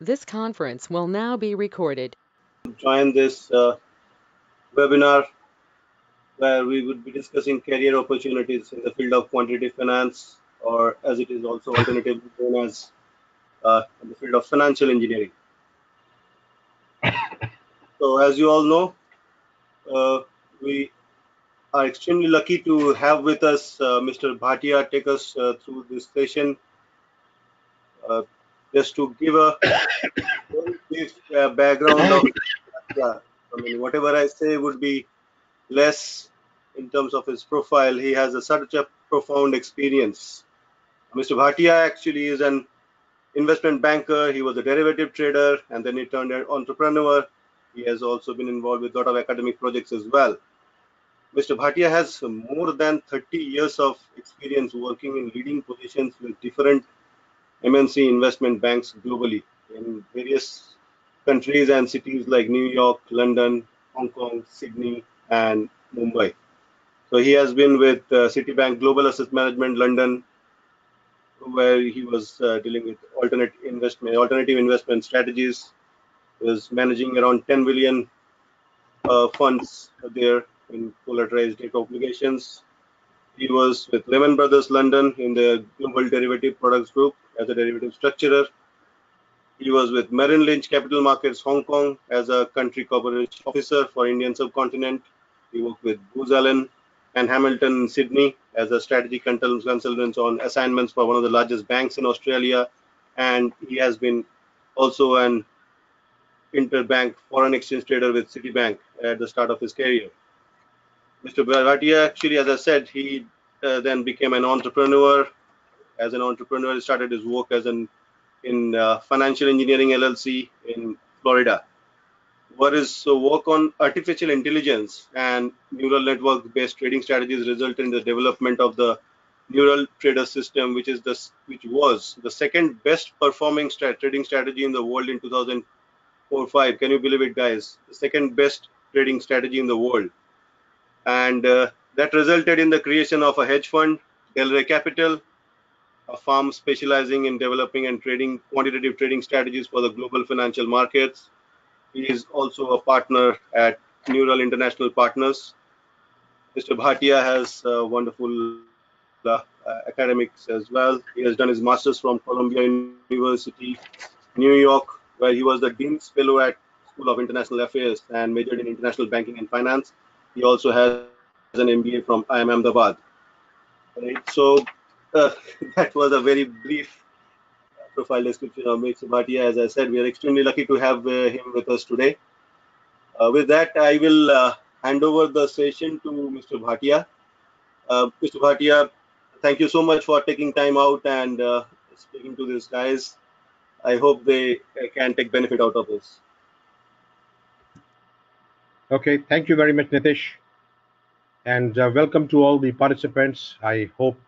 This conference will now be recorded. join this uh, webinar where we would be discussing career opportunities in the field of quantitative finance or as it is also alternatively known as uh, in the field of financial engineering. so as you all know, uh, we are extremely lucky to have with us uh, Mr. Bhatia take us uh, through this session. Just to give a brief uh, background of I mean, whatever I say would be less in terms of his profile. He has a, such a profound experience. Mr. Bhatia actually is an investment banker. He was a derivative trader and then he turned an entrepreneur. He has also been involved with a lot of academic projects as well. Mr. Bhatia has more than 30 years of experience working in leading positions with different MNC investment banks globally in various countries and cities like New York, London, Hong Kong, Sydney, and Mumbai. So he has been with uh, Citibank Global Asset Management London, where he was uh, dealing with alternate investment, alternative investment strategies. Was managing around 10 billion uh, funds there in collateralized debt obligations. He was with Lehman Brothers London in the Global Derivative Products Group as a derivative structurer. He was with Merrill Lynch Capital Markets Hong Kong as a country coverage officer for Indian subcontinent. He worked with Booz Allen and Hamilton in Sydney as a strategy consultant on assignments for one of the largest banks in Australia. And he has been also an interbank foreign exchange trader with Citibank at the start of his career. Mr. Bhatia, actually, as I said, he uh, then became an entrepreneur. As an entrepreneur, he started his work as an in uh, Financial Engineering LLC in Florida. What is uh, work on artificial intelligence and neural network based trading strategies resulted in the development of the neural trader system, which is the which was the second best performing trading strategy in the world in 2004-5. Can you believe it, guys? The second best trading strategy in the world, and uh, that resulted in the creation of a hedge fund, Delray Capital, a firm specializing in developing and trading quantitative trading strategies for the global financial markets. He is also a partner at Neural International Partners. Mr. Bhatia has uh, wonderful uh, academics as well. He has done his master's from Columbia University, New York, where he was the Dean's Fellow at School of International Affairs and majored in international banking and finance. He also has an MBA from IIM Ahmedabad. Right. So uh, that was a very brief profile description of Mr. Bhatia. As I said, we are extremely lucky to have uh, him with us today. Uh, with that, I will uh, hand over the session to Mr. Bhatia. Uh, Mr. Bhatia, thank you so much for taking time out and uh, speaking to these guys. I hope they can take benefit out of this. Okay, thank you very much, Nitish. And welcome to all the participants. I hope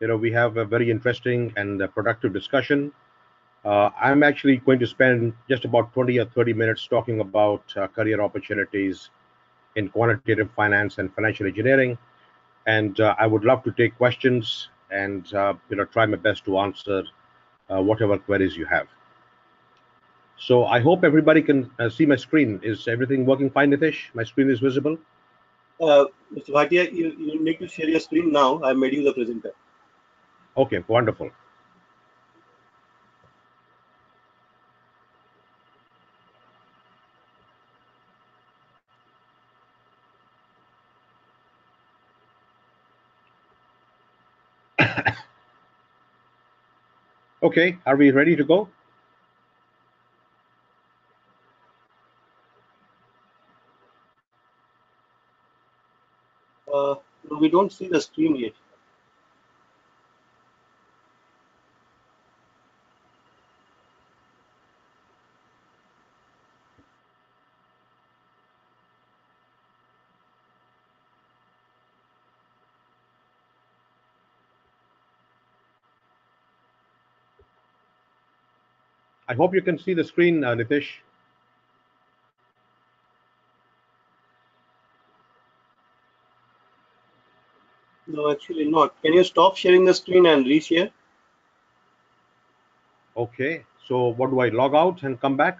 you know, we have a very interesting and productive discussion. Uh, I'm actually going to spend just about 20 or 30 minutes talking about uh, career opportunities in quantitative finance and financial engineering. And uh, I would love to take questions and uh, you know try my best to answer uh, whatever queries you have. So I hope everybody can uh, see my screen. Is everything working fine, Nitish? My screen is visible. Mr. Bhatia, you, you need to share your screen now. I made you the presenter. Okay, wonderful. okay, are we ready to go? Uh, we don't see the screen yet. I hope you can see the screen, uh, Nitish. No, actually not. Can you stop sharing the screen and reshare? Okay, So what do I log out and come back?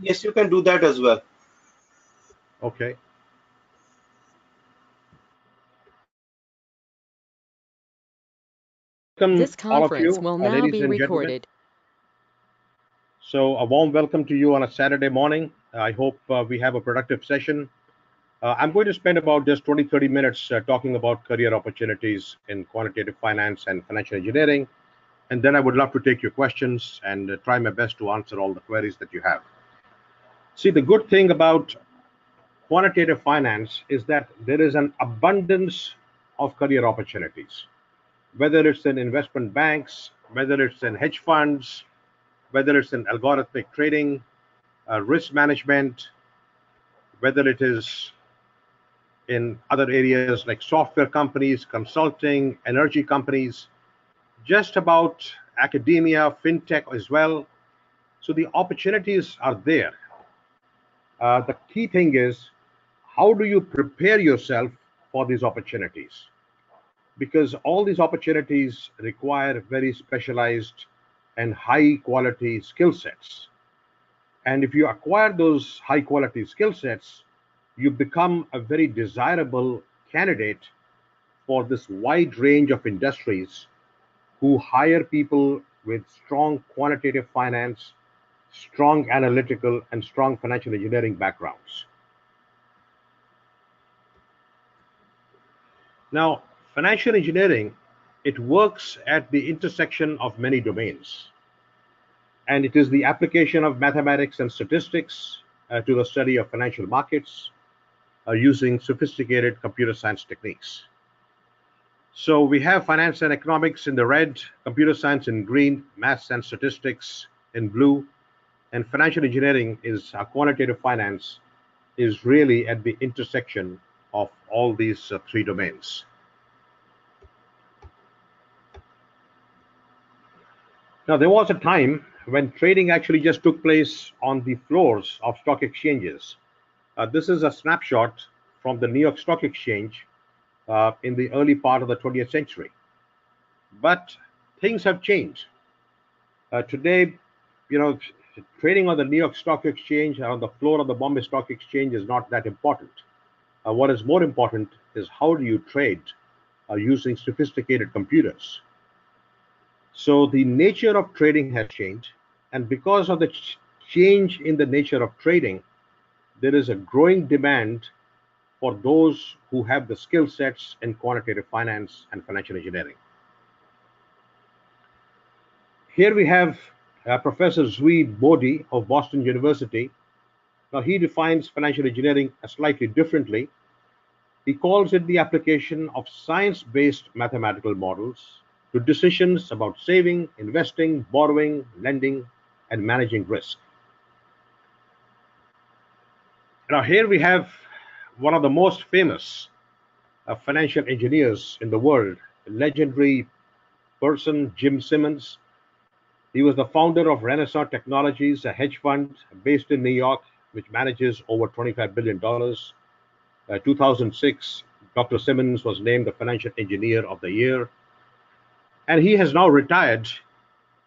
Yes, you can do that as well. Okay. Welcome This all of you, conference will uh, now be and gentlemen. recorded. So a warm welcome to you on a Saturday morning. I hope uh, we have a productive session. Uh, I'm going to spend about just 20, 30 minutes uh, talking about career opportunities in quantitative finance and financial engineering. And then I would love to take your questions and uh, try my best to answer all the queries that you have. See, the good thing about quantitative finance is that there is an abundance of career opportunities, whether it's in investment banks, whether it's in hedge funds, whether it's in algorithmic trading, uh, risk management, whether it is in other areas like software companies, consulting, energy companies, just about academia, fintech as well. So the opportunities are there. Uh, the key thing is how do you prepare yourself for these opportunities? Because all these opportunities require very specialized and high quality skill sets. And if you acquire those high quality skill sets, you become a very desirable candidate for this wide range of industries who hire people with strong quantitative finance, strong analytical, and strong financial engineering backgrounds. Now, financial engineering, it works at the intersection of many domains. And it is the application of mathematics and statistics uh, to the study of financial markets using sophisticated computer science techniques. So we have finance and economics in the red, computer science in green, maths and statistics in blue, and financial engineering is quantitative finance is really at the intersection of all these uh, three domains. Now, there was a time when trading actually just took place on the floors of stock exchanges. Uh, this is a snapshot from the New York Stock Exchange uh, in the early part of the 20th century. But things have changed. Uh, today, you know, trading on the New York Stock Exchange or on the floor of the Bombay Stock Exchange is not that important. Uh, what is more important is how do you trade uh, using sophisticated computers. So the nature of trading has changed, and because of the ch- change in the nature of trading, there is a growing demand for those who have the skill sets in quantitative finance and financial engineering. Here we have uh, Professor Zvi Bodie of Boston University. Now, he defines financial engineering slightly differently. He calls it the application of science based mathematical models to decisions about saving, investing, borrowing, lending, and managing risk. Now, here we have one of the most famous uh, financial engineers in the world, legendary person, Jim Simons. He was the founder of Renaissance Technologies, a hedge fund based in New York, which manages over $25 billion. Uh, 2006, Dr. Simons was named the Financial Engineer of the Year. And he has now retired,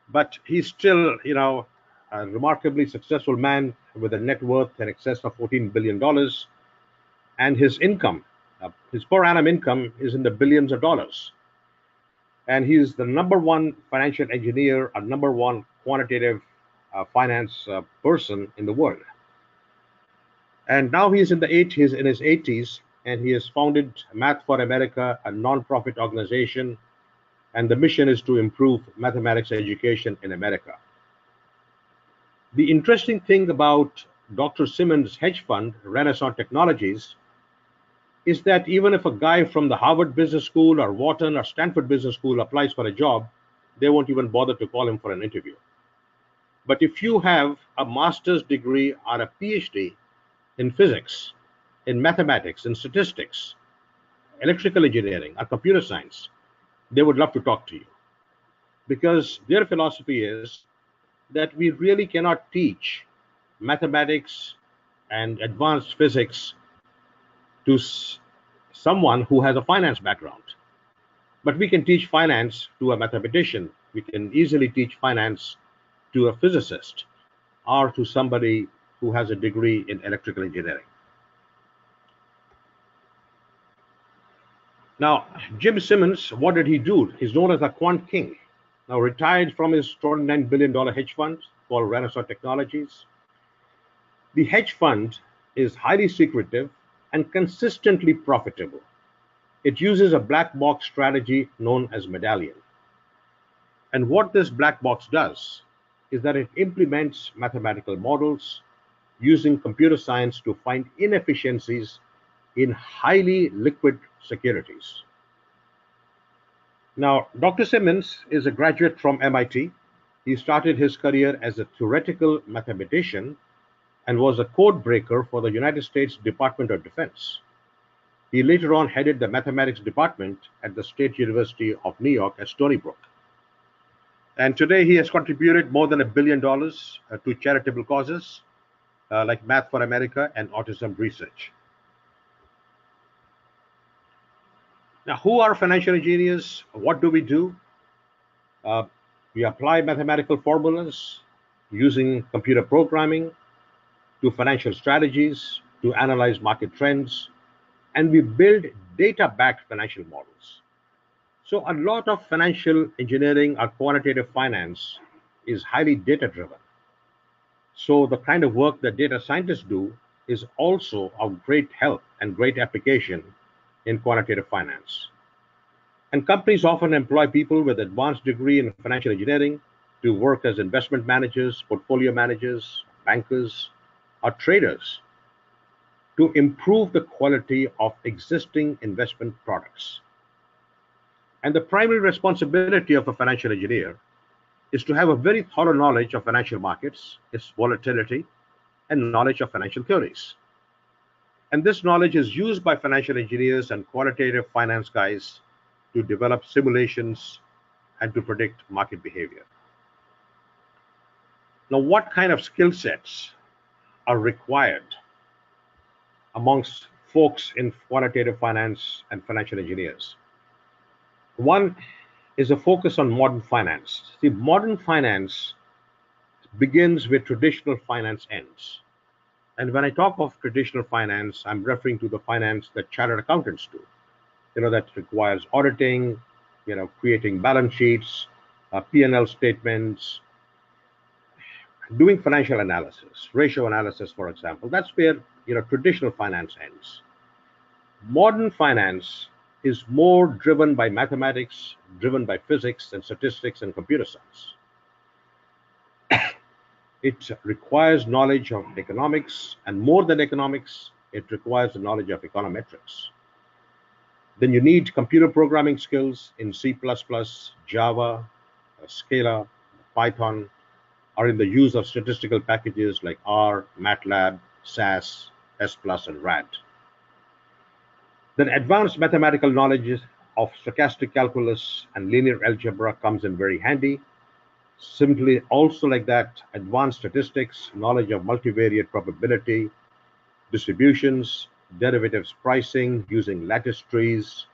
but he's still, you know, a remarkably successful man with a net worth in excess of $14 billion. And his income, uh, his per annum income, is in the billions of dollars. And he's the number one financial engineer, a number one quantitative uh, finance uh, person in the world. And now he's in the 80s, in his 80s, and he has founded Math for America, a nonprofit organization, and the mission is to improve mathematics education in America. The interesting thing about Dr. Simons' hedge fund, Renaissance Technologies, is that even if a guy from the Harvard Business School or Wharton or Stanford Business School applies for a job, they won't even bother to call him for an interview. But if you have a master's degree or a PhD in physics, in mathematics, in statistics, electrical engineering, or computer science, they would love to talk to you. Because their philosophy is that we really cannot teach mathematics and advanced physics to s- someone who has a finance background. But we can teach finance to a mathematician. we can easily teach finance to a physicist or to somebody who has a degree in electrical engineering. Now, Jim Simons, what did he do? He's known as a quant king. Now, retired from his $29 billion hedge fund called Renaissance Technologies. The hedge fund is highly secretive and consistently profitable. It uses a black box strategy known as medallion. And what this black box does is that it implements mathematical models using computer science to find inefficiencies in highly liquid securities. Now, Dr. Simons is a graduate from MIT. He started his career as a theoretical mathematician and was a code breaker for the United States Department of Defense. He later on headed the mathematics department at the State University of New York at Stony Brook. And today he has contributed more than a billion dollars uh, to charitable causes uh, like Math for America and autism research. Now, who are financial engineers? What do we do? Uh, we apply mathematical formulas using computer programming to financial strategies to analyze market trends, and we build data backed financial models. So, a lot of financial engineering or quantitative finance is highly data driven. So, the kind of work that data scientists do is also of great help and great application in quantitative finance. And companies often employ people with advanced degree in financial engineering to work as investment managers, portfolio managers, bankers, or traders to improve the quality of existing investment products. And the primary responsibility of a financial engineer is to have a very thorough knowledge of financial markets, its volatility, and knowledge of financial theories. And this knowledge is used by financial engineers and quantitative finance guys to develop simulations and to predict market behavior. Now, what kind of skill sets are required amongst folks in quantitative finance and financial engineers? One is a focus on modern finance. See, modern finance begins where traditional finance ends. And when I talk of traditional finance, I'm referring to the finance that chartered accountants do. You know, that requires auditing, you know, creating balance sheets, uh, P&L statements, doing financial analysis, ratio analysis, for example. That's where, you know, traditional finance ends. Modern finance is more driven by mathematics, driven by physics and statistics and computer science. It requires knowledge of economics, and more than economics, it requires the knowledge of econometrics. Then you need computer programming skills in C++, Java, uh, Scala, Python, or in the use of statistical packages like R, MATLAB, SAS, S+, and RAD. Then advanced mathematical knowledge of stochastic calculus and linear algebra comes in very handy. Simply also like that, advanced statistics, knowledge of multivariate probability, distributions, derivatives pricing using lattice trees,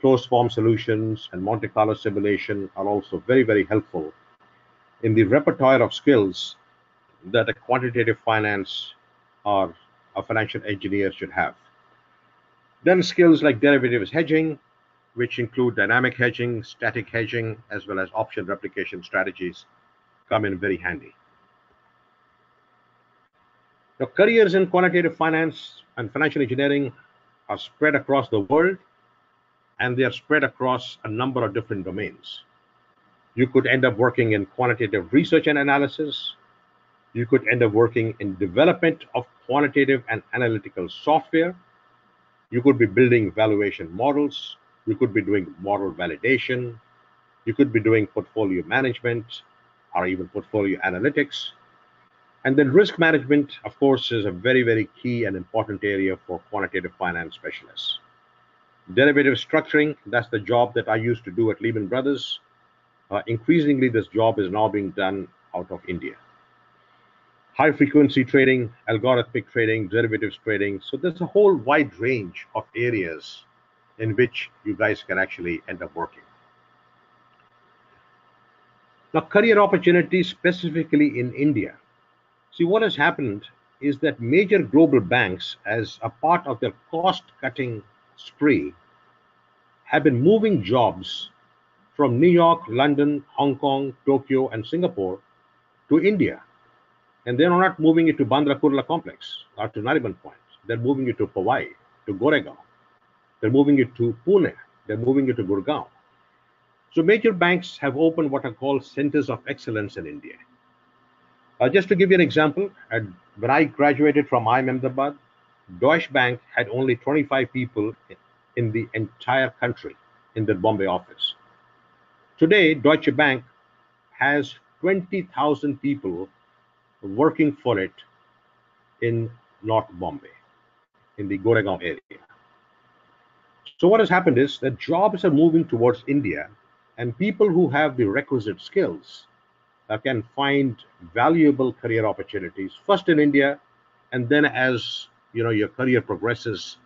closed form solutions, and Monte Carlo simulation are also very, very helpful in the repertoire of skills that a quantitative finance or a financial engineer should have. Then skills like derivatives hedging, which include dynamic hedging, static hedging, as well as option replication strategies, come in very handy. Now, careers in quantitative finance and financial engineering are spread across the world and they are spread across a number of different domains. You could end up working in quantitative research and analysis. You could end up working in development of quantitative and analytical software you could be building valuation models. You could be doing model validation. You could be doing portfolio management or even portfolio analytics. And then risk management, of course, is a very, very key and important area for quantitative finance specialists. Derivative structuring, that's the job that I used to do at Lehman Brothers. Uh, increasingly, this job is now being done out of India high frequency trading, algorithmic trading, derivatives trading. So there's a whole wide range of areas in which you guys can actually end up working. Now, career opportunities specifically in India. See, what has happened is that major global banks, as a part of their cost cutting spree, have been moving jobs from New York, London, Hong Kong, Tokyo, and Singapore to India. And they're not moving it to Bandra Kurla complex or to Nariman Point. They're moving it to Powai, to Goregaon. They're moving it to Pune. They're moving it to Gurgaon. So major banks have opened what are called centers of excellence in India. Uh, just to give you an example, at, when I graduated from IIM Ahmedabad, Deutsche Bank had only 25 people in the entire country in the Bombay office. Today, Deutsche Bank has 20,000 people working for it in North Bombay, in the Goregaon area. So what has happened is that jobs are moving towards India, and people who have the requisite skills uh, can find valuable career opportunities first in India, and then as you know your career progresses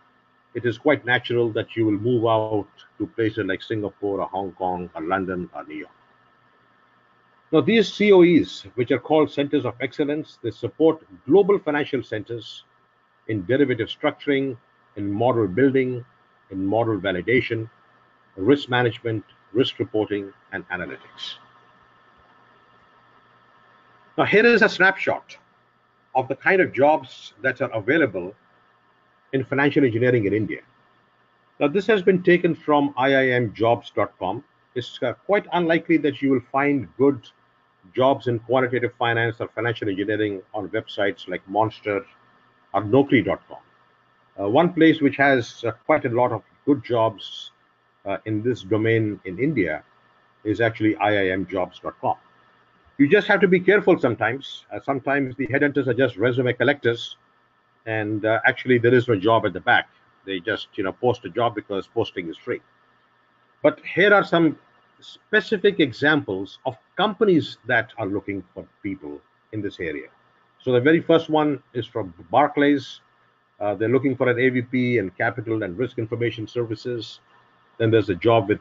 it is quite natural that you will move out to places like Singapore or Hong Kong or London or New York. Now, these COEs, which are called centers of excellence, they support global financial centers in derivative structuring, in model building, in model validation, risk management, risk reporting, and analytics. Now, here is a snapshot of the kind of jobs that are available in financial engineering in India. Now, this has been taken from IIMjobs.com. It's uh, quite unlikely that you will find good jobs in quantitative finance or financial engineering on websites like Monster or Naukri.com. Uh, one place which has uh, quite a lot of good jobs uh, in this domain in India is actually IIMjobs.com. You just have to be careful sometimes. Sometimes the headhunters are just resume collectors and actually there is no job at the back they just you know post a job because posting is free but here are some specific examples of companies that are looking for people in this area so the very first one is from barclays uh, they're looking for an avp and capital and risk information services then there's a job with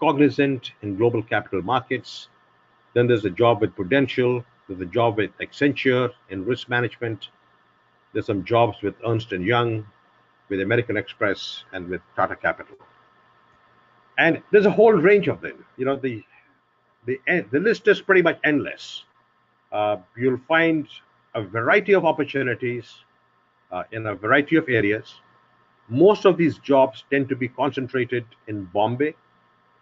cognizant in global capital markets then there's a job with prudential there's a job with accenture in risk management there's some jobs with Ernst & Young, with American Express, and with Tata Capital. And there's a whole range of them. You know, the the the list is pretty much endless. Uh, you'll find a variety of opportunities uh, in a variety of areas. Most of these jobs tend to be concentrated in Bombay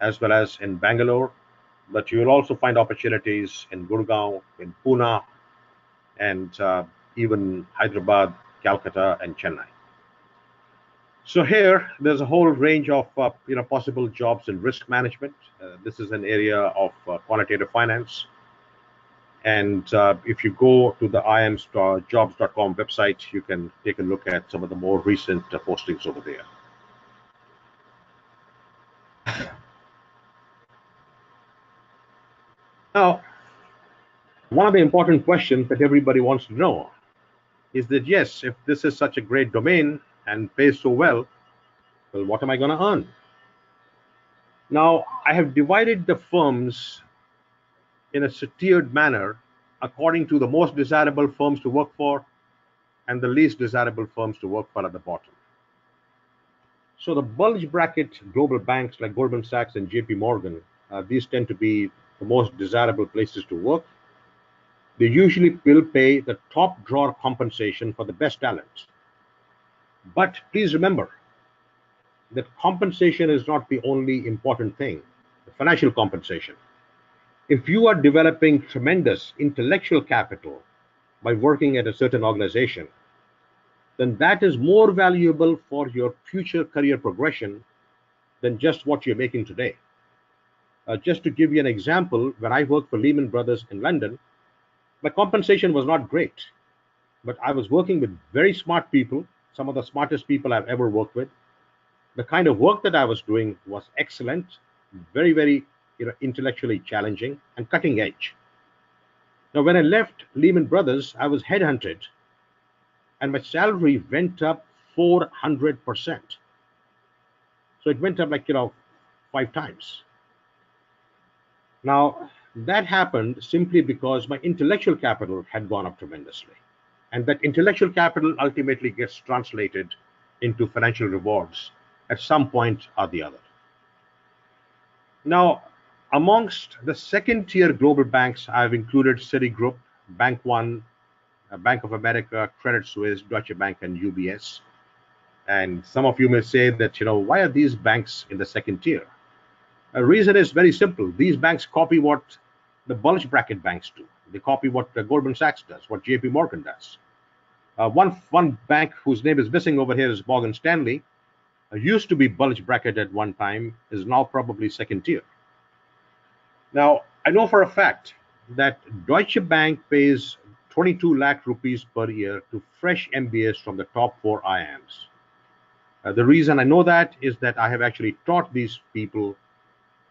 as well as in Bangalore, but you will also find opportunities in Gurgaon, in Pune, and uh, even Hyderabad, Calcutta, and Chennai. So here, there's a whole range of uh, you know possible jobs in risk management. Uh, this is an area of uh, quantitative finance. And uh, if you go to the iimjobs.com website, you can take a look at some of the more recent uh, postings over there. Now, one of the important questions that everybody wants to know is that yes, if this is such a great domain and pays so well, well, what am I going to earn? Now, I have divided the firms in a tiered manner according to the most desirable firms to work for and the least desirable firms to work for at the bottom. So the bulge bracket global banks like Goldman Sachs and JP Morgan, uh, these tend to be the most desirable places to work they usually will pay the top drawer compensation for the best talent. But please remember that compensation is not the only important thing, the financial compensation. If you are developing tremendous intellectual capital by working at a certain organization, then that is more valuable for your future career progression than just what you're making today. Uh, just to give you an example, when I worked for Lehman Brothers in London, my compensation was not great, but I was working with very smart people, some of the smartest people I've ever worked with. The kind of work that I was doing was excellent, very, very you know, intellectually challenging and cutting edge. Now, when I left Lehman Brothers, I was headhunted and my salary went up 400%. So it went up like, you know, five times. Now, that happened simply because my intellectual capital had gone up tremendously. And that intellectual capital ultimately gets translated into financial rewards at some point or the other. Now, amongst the second tier global banks, I've included Citigroup, Bank One, uh, Bank of America, Credit Suisse, Deutsche Bank, and UBS. And some of you may say that, you know, why are these banks in the second tier? A reason is very simple. These banks copy what the bulge bracket banks do. They copy what uh, Goldman Sachs does, what JP Morgan does. Uh, one, one bank whose name is missing over here is Morgan Stanley, uh, used to be bulge bracket at one time, is now probably second tier. Now, I know for a fact that Deutsche Bank pays 22 lakh rupees per year to fresh MBAs from the top four IIMs. Uh, the reason I know that is that I have actually taught these people.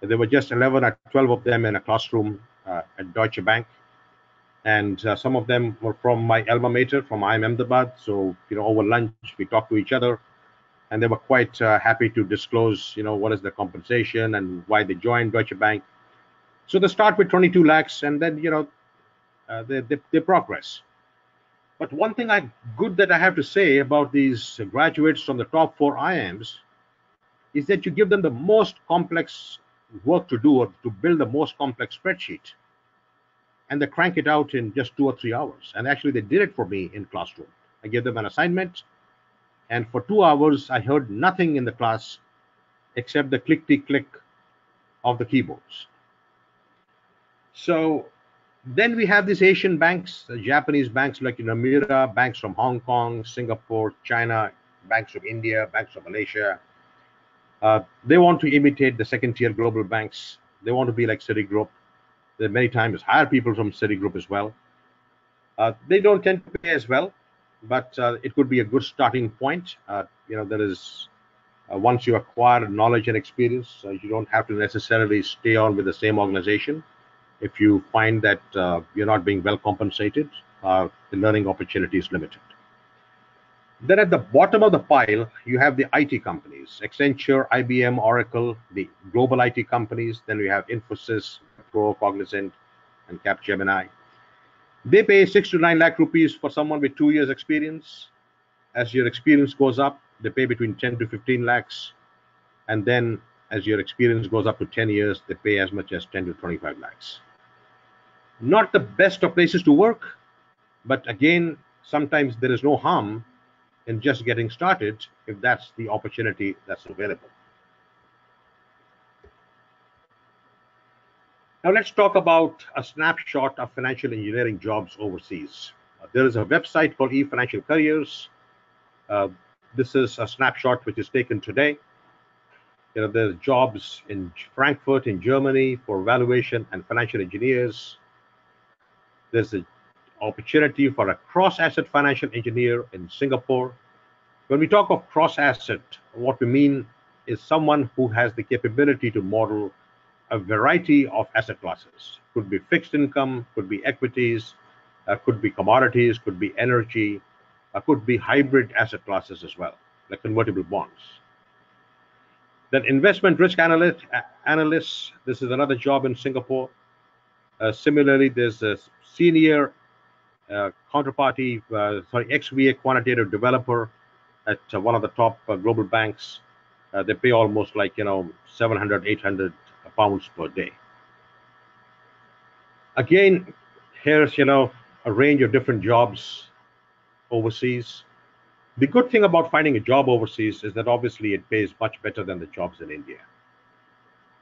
There were just 11 or 12 of them in a classroom uh, at Deutsche Bank, and uh, some of them were from my alma mater, from IIM Ahmedabad. So you know, over lunch we talked to each other, and they were quite uh, happy to disclose, you know, what is the compensation and why they joined Deutsche Bank. So they start with 22 lakhs, and then you know, uh, they, they, they progress. But one thing I good that I have to say about these graduates from the top four IIMs is that you give them the most complex work to do or to build the most complex spreadsheet. And they crank it out in just two or three hours. And actually they did it for me in classroom. I gave them an assignment and for two hours I heard nothing in the class except the clickety click of the keyboards. So then we have these Asian banks, the Japanese banks like Nomura, banks from Hong Kong, Singapore, China, banks from India, banks from Malaysia. Uh, they want to imitate the second tier global banks. They want to be like Citigroup. They many times hire people from Citigroup as well. Uh, they don't tend to pay as well, but uh, it could be a good starting point. Uh, you know, there is uh, once you acquire knowledge and experience, uh, you don't have to necessarily stay on with the same organization if you find that uh, you're not being well compensated, uh, the learning opportunity is limited. Then at the bottom of the pile, you have the IT companies, Accenture, IBM, Oracle, the global IT companies. Then we have Infosys, Wipro, Cognizant, and Capgemini. They pay six to nine lakh rupees for someone with two years experience. As your experience goes up, they pay between 10 to 15 lakhs. And then as your experience goes up to 10 years, they pay as much as 10 to 25 lakhs not the best of places to work, but again, sometimes there is no harm in just getting started if that's the opportunity that's available. Now let's talk about a snapshot of financial engineering jobs overseas. Uh, there is a website called eFinancial Careers. Uh, this is a snapshot which is taken today. You know, there's jobs in Frankfurt in Germany for valuation and financial engineers, there's an opportunity for a cross-asset financial engineer in Singapore. When we talk of cross-asset, what we mean is someone who has the capability to model a variety of asset classes. Could be fixed income, could be equities, uh, could be commodities, could be energy, uh, could be hybrid asset classes as well, like convertible bonds. Then investment risk analyst, analysts, this is another job in Singapore. Uh, similarly, there's a senior uh, counterparty, uh, sorry, XVA quantitative developer at one of the top global banks. They pay almost like, you know, 700, 800 pounds per day. Again, here's, you know, a range of different jobs overseas. The good thing about finding a job overseas is that obviously it pays much better than the jobs in India.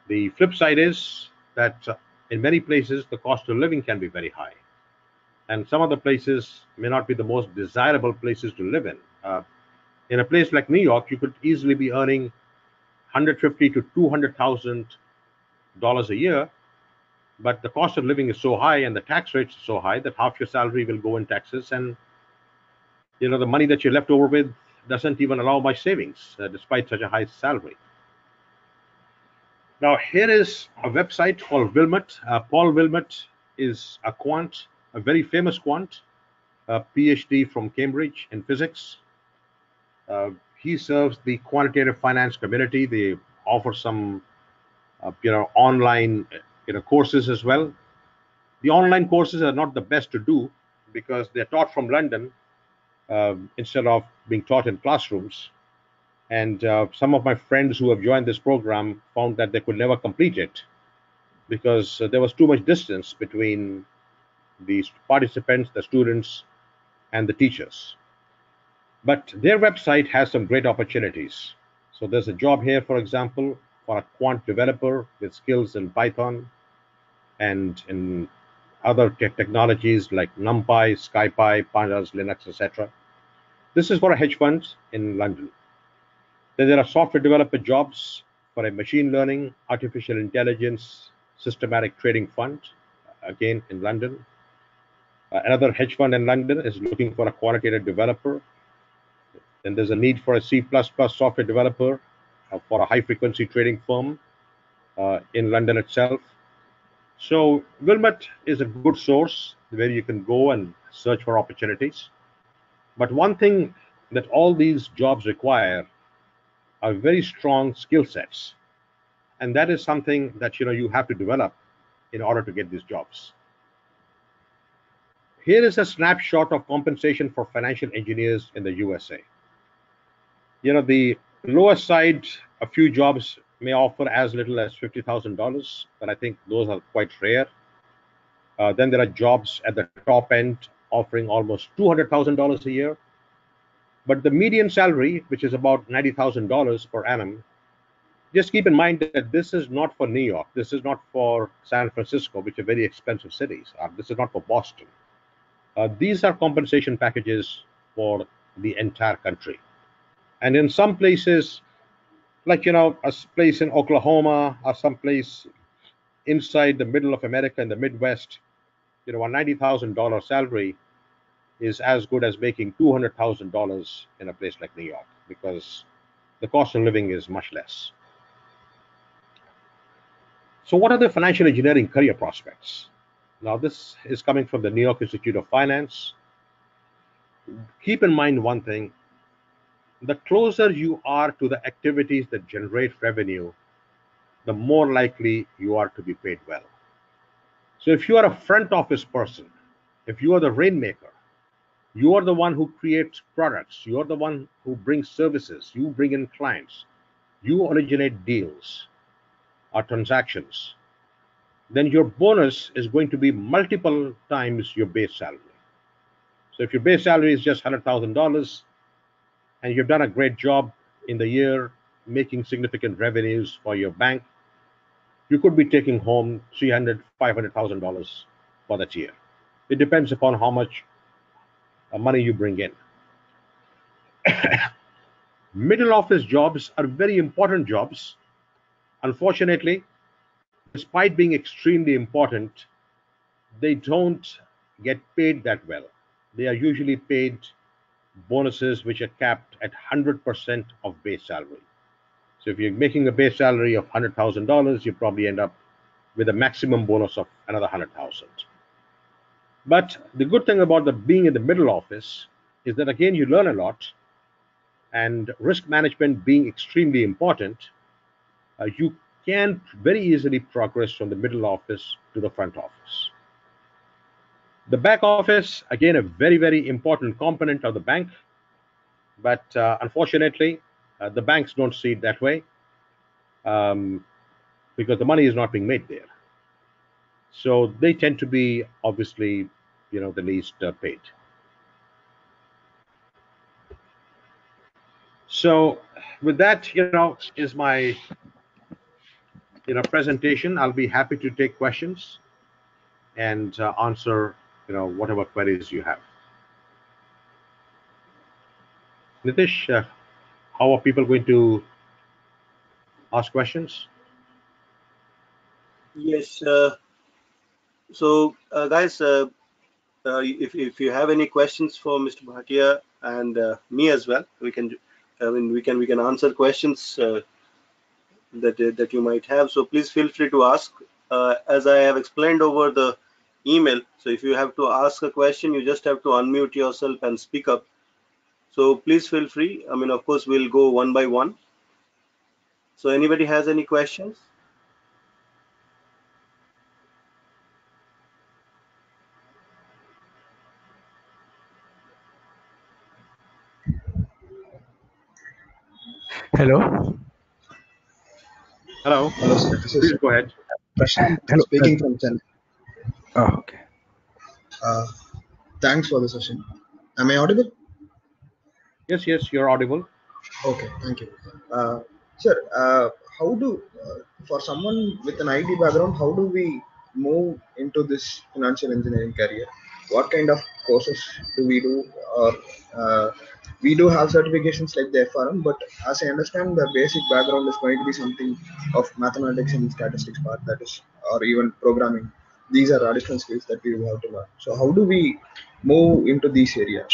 The flip side is that in many places, the cost of living can be very high. And some of the places may not be the most desirable places to live in. Uh, in a place like New York, you could easily be earning 150 to 200,000 dollars a year, but the cost of living is so high and the tax rates are so high that half your salary will go in taxes, and you know the money that you're left over with doesn't even allow much savings, uh, despite such a high salary. Now, here is a website called Wilmott. Uh, Paul Wilmott is a quant, a very famous quant, a PhD from Cambridge in physics. Uh, he serves the quantitative finance community. They offer some, uh, you know, online, you know, courses as well. The online courses are not the best to do because they're taught from London um, instead of being taught in classrooms. And uh, some of my friends who have joined this program found that they could never complete it because uh, there was too much distance between the participants, the students, and the teachers. But their website has some great opportunities. So there's a job here, for example, for a quant developer with skills in Python and in other te technologies like NumPy, SciPy, Pandas, Linux, etc. This is for a hedge fund in London. Then there are software developer jobs for a machine learning, artificial intelligence, systematic trading fund, again in London. Uh, another hedge fund in London is looking for a quantitative developer. Then there's a need for a C++ software developer uh, for a high frequency trading firm uh, in London itself. So Wilmott is a good source where you can go and search for opportunities. But one thing that all these jobs require are very strong skill sets. And that is something that you know you have to develop in order to get these jobs. Here is a snapshot of compensation for financial engineers in the USA. You know, the lower side, a few jobs may offer as little as $50,000, but I think those are quite rare. Uh, then there are jobs at the top end offering almost $200,000 a year. But the median salary, which is about $90,000 per annum, just keep in mind that this is not for New York. This is not for San Francisco, which are very expensive cities. Uh, this is not for Boston. Uh, these are compensation packages for the entire country. And in some places, like, you know, a place in Oklahoma or some place inside the middle of America in the Midwest, you know, a $90,000 salary is as good as making $200,000 in a place like New York because the cost of living is much less. So, what are the financial engineering career prospects? Now, this is coming from the New York Institute of Finance. Keep in mind one thing the closer you are to the activities that generate revenue, the more likely you are to be paid well. So, if you are a front office person, if you are the rainmaker, you are the one who creates products, you are the one who brings services, you bring in clients, you originate deals or transactions, then your bonus is going to be multiple times your base salary. So if your base salary is just $100,000 and you've done a great job in the year making significant revenues for your bank, you could be taking home $300,000, $500,000 for that year. It depends upon how much money you bring in. Middle office jobs are very important jobs Unfortunately, despite being extremely important, they don't get paid that well. They are usually paid bonuses which are capped at 100% of base salary. So if you're making a base salary of $100,000, you probably end up with a maximum bonus of another 100,000. But the good thing about the being in the middle office is that again you learn a lot and risk management being extremely important, uh, you can very easily progress from the middle office to the front office. The back office, again, a very, very important component of the bank, but uh, unfortunately, uh, the banks don't see it that way um, because the money is not being made there. So they tend to be obviously, you know, the least uh, paid. So with that, you know, is my you know presentation. I'll be happy to take questions and uh, answer you know whatever queries you have. Nitish, uh, how are people going to ask questions? Yes. Uh, so, uh, guys, uh, uh, if, if you have any questions for Mr. Bhatia and uh, me as well, we can. I mean, we can we can answer questions that that you might have so please feel free to ask uh, as i have explained over the email so if you have to ask a question you just have to unmute yourself and speak up so please feel free i mean of course we'll go one by one so anybody has any questions Hello. Hello. Hello, sir. This Please is go ahead. Prashant Hello. speaking from Chennai. Oh, okay. Uh, thanks for the session. Am I audible? Yes, yes, you're audible. Okay, thank you. Uh, sir, uh, how do, uh, for someone with an IT background, how do we move into this financial engineering career? What kind of courses do we do? Or uh, we do have certifications like the FRM, but as I understand, the basic background is going to be something of mathematics and statistics part, that is, or even programming. These are additional skills that we will have to learn. So, how do we move into these areas?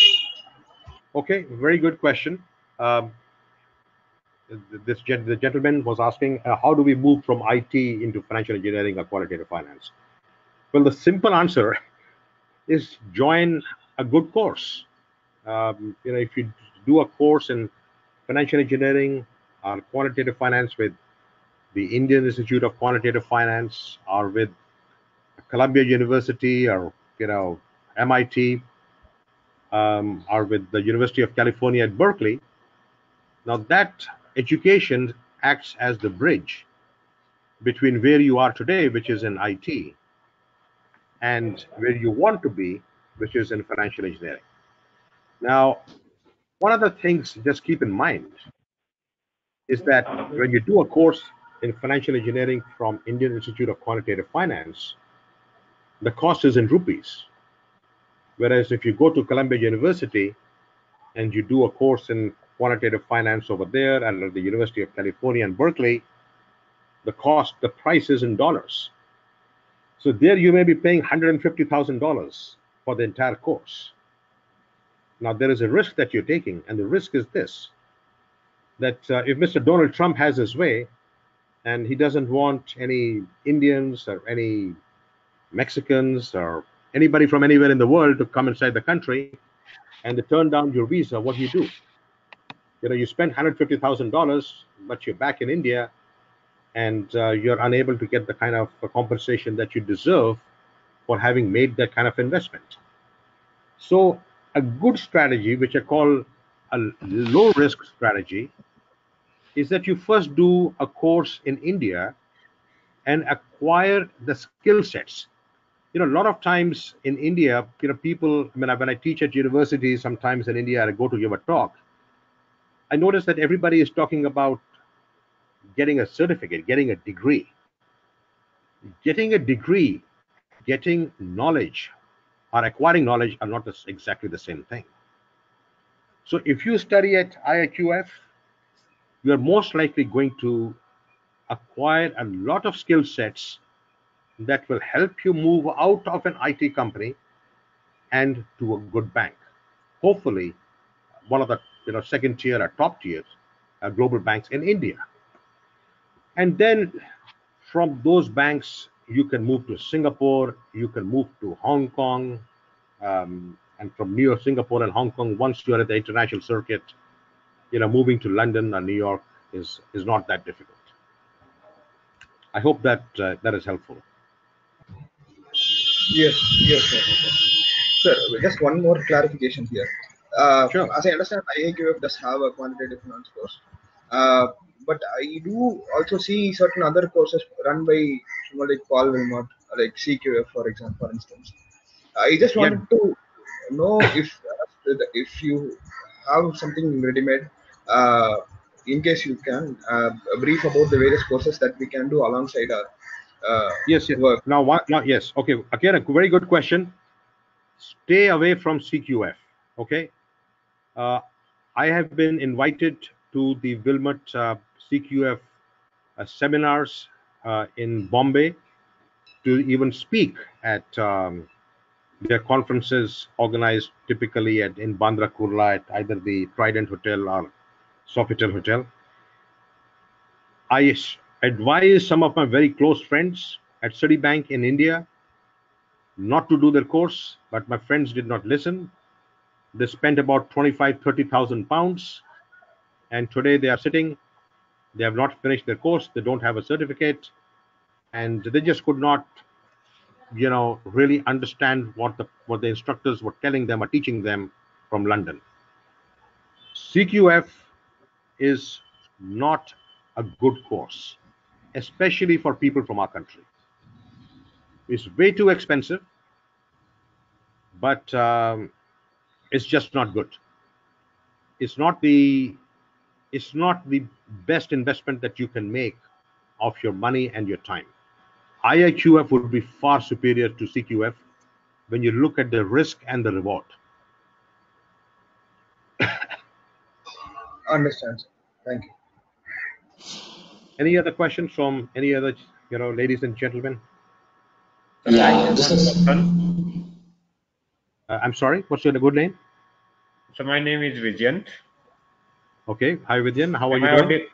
Okay, very good question. Um, this the gentleman was asking, uh, how do we move from IT into financial engineering or qualitative finance? Well, the simple answer is join a good course. Um, you know, if you do a course in financial engineering or quantitative finance with the Indian Institute of Quantitative Finance or with Columbia University or you know MIT um, or with the University of California at Berkeley. Now that education acts as the bridge between where you are today, which is in IT, and where you want to be, which is in financial engineering. Now, one of the things just keep in mind is that when you do a course in financial engineering from Indian Institute of Quantitative Finance, the cost is in rupees. Whereas if you go to Columbia University and you do a course in quantitative finance over there and at the University of California and Berkeley, the cost, the price is in dollars. So there you may be paying $150,000 for the entire course. Now there is a risk that you're taking, and the risk is this: that uh, if Mr. Donald Trump has his way, and he doesn't want any Indians or any Mexicans or anybody from anywhere in the world to come inside the country, and they turn down your visa, what do you do? You know, you spend $150,000, but you're back in India, and uh, you're unable to get the kind of compensation that you deserve for having made that kind of investment. So, a good strategy, which I call a low risk strategy, is that you first do a course in India and acquire the skill sets. You know, a lot of times in India, you know, people, I mean, when I teach at universities, sometimes in India, I go to give a talk. I notice that everybody is talking about getting a certificate, getting a degree. Getting a degree, getting knowledge, or acquiring knowledge are not exactly the same thing. So if you study at IIQF, you're most likely going to acquire a lot of skill sets that will help you move out of an IT company and to a good bank. Hopefully, one of the you know second tier or top tier uh, global banks in India. And then from those banks, you can move to Singapore, you can move to Hong Kong, um, and from New York, Singapore, and Hong Kong, once you're at the international circuit, you know, moving to London or New York is is not that difficult. I hope that uh, that is helpful. Yes, yes, sir. Sir, just one more clarification here. Uh, Sure. As I understand, IIQF does have a quantitative finance course, uh, but I do also see certain other courses run by someone like Paul Wilmott, like CQF, for example, for instance. I just Yeah. wanted to know if uh, if you have something ready-made, uh, in case you can, uh, brief about the various courses that we can do alongside our uh, Yes, yes. work. Now, what? Now, yes. Okay. Again, a very good question. Stay away from CQF. Okay. Uh, I have been invited to the Wilmott uh, CQF uh, seminars uh, in Bombay to even speak at um, their conferences organized typically at in Bandra Kurla at either the Trident Hotel or Sofitel Hotel. I advise some of my very close friends at Citibank in India not to do their course, but my friends did not listen. They spent about 25, 30,000 pounds, and today they are sitting. They have not finished their course. They don't have a certificate, and they just could not, you know, really understand what the what the instructors were telling them or teaching them from London. CQF is not a good course, especially for people from our country. It's way too expensive, but um, it's just not good. It's not the it's not the best investment that you can make of your money and your time. IIQF would be far superior to CQF when you look at the risk and the reward. Understand, sir. Thank you. Any other questions from any other, you know, ladies and gentlemen? Yeah, this is Uh, I'm sorry, what's your good name? So my name is Vijayant. Okay, hi Vidyan, how are Am you I doing?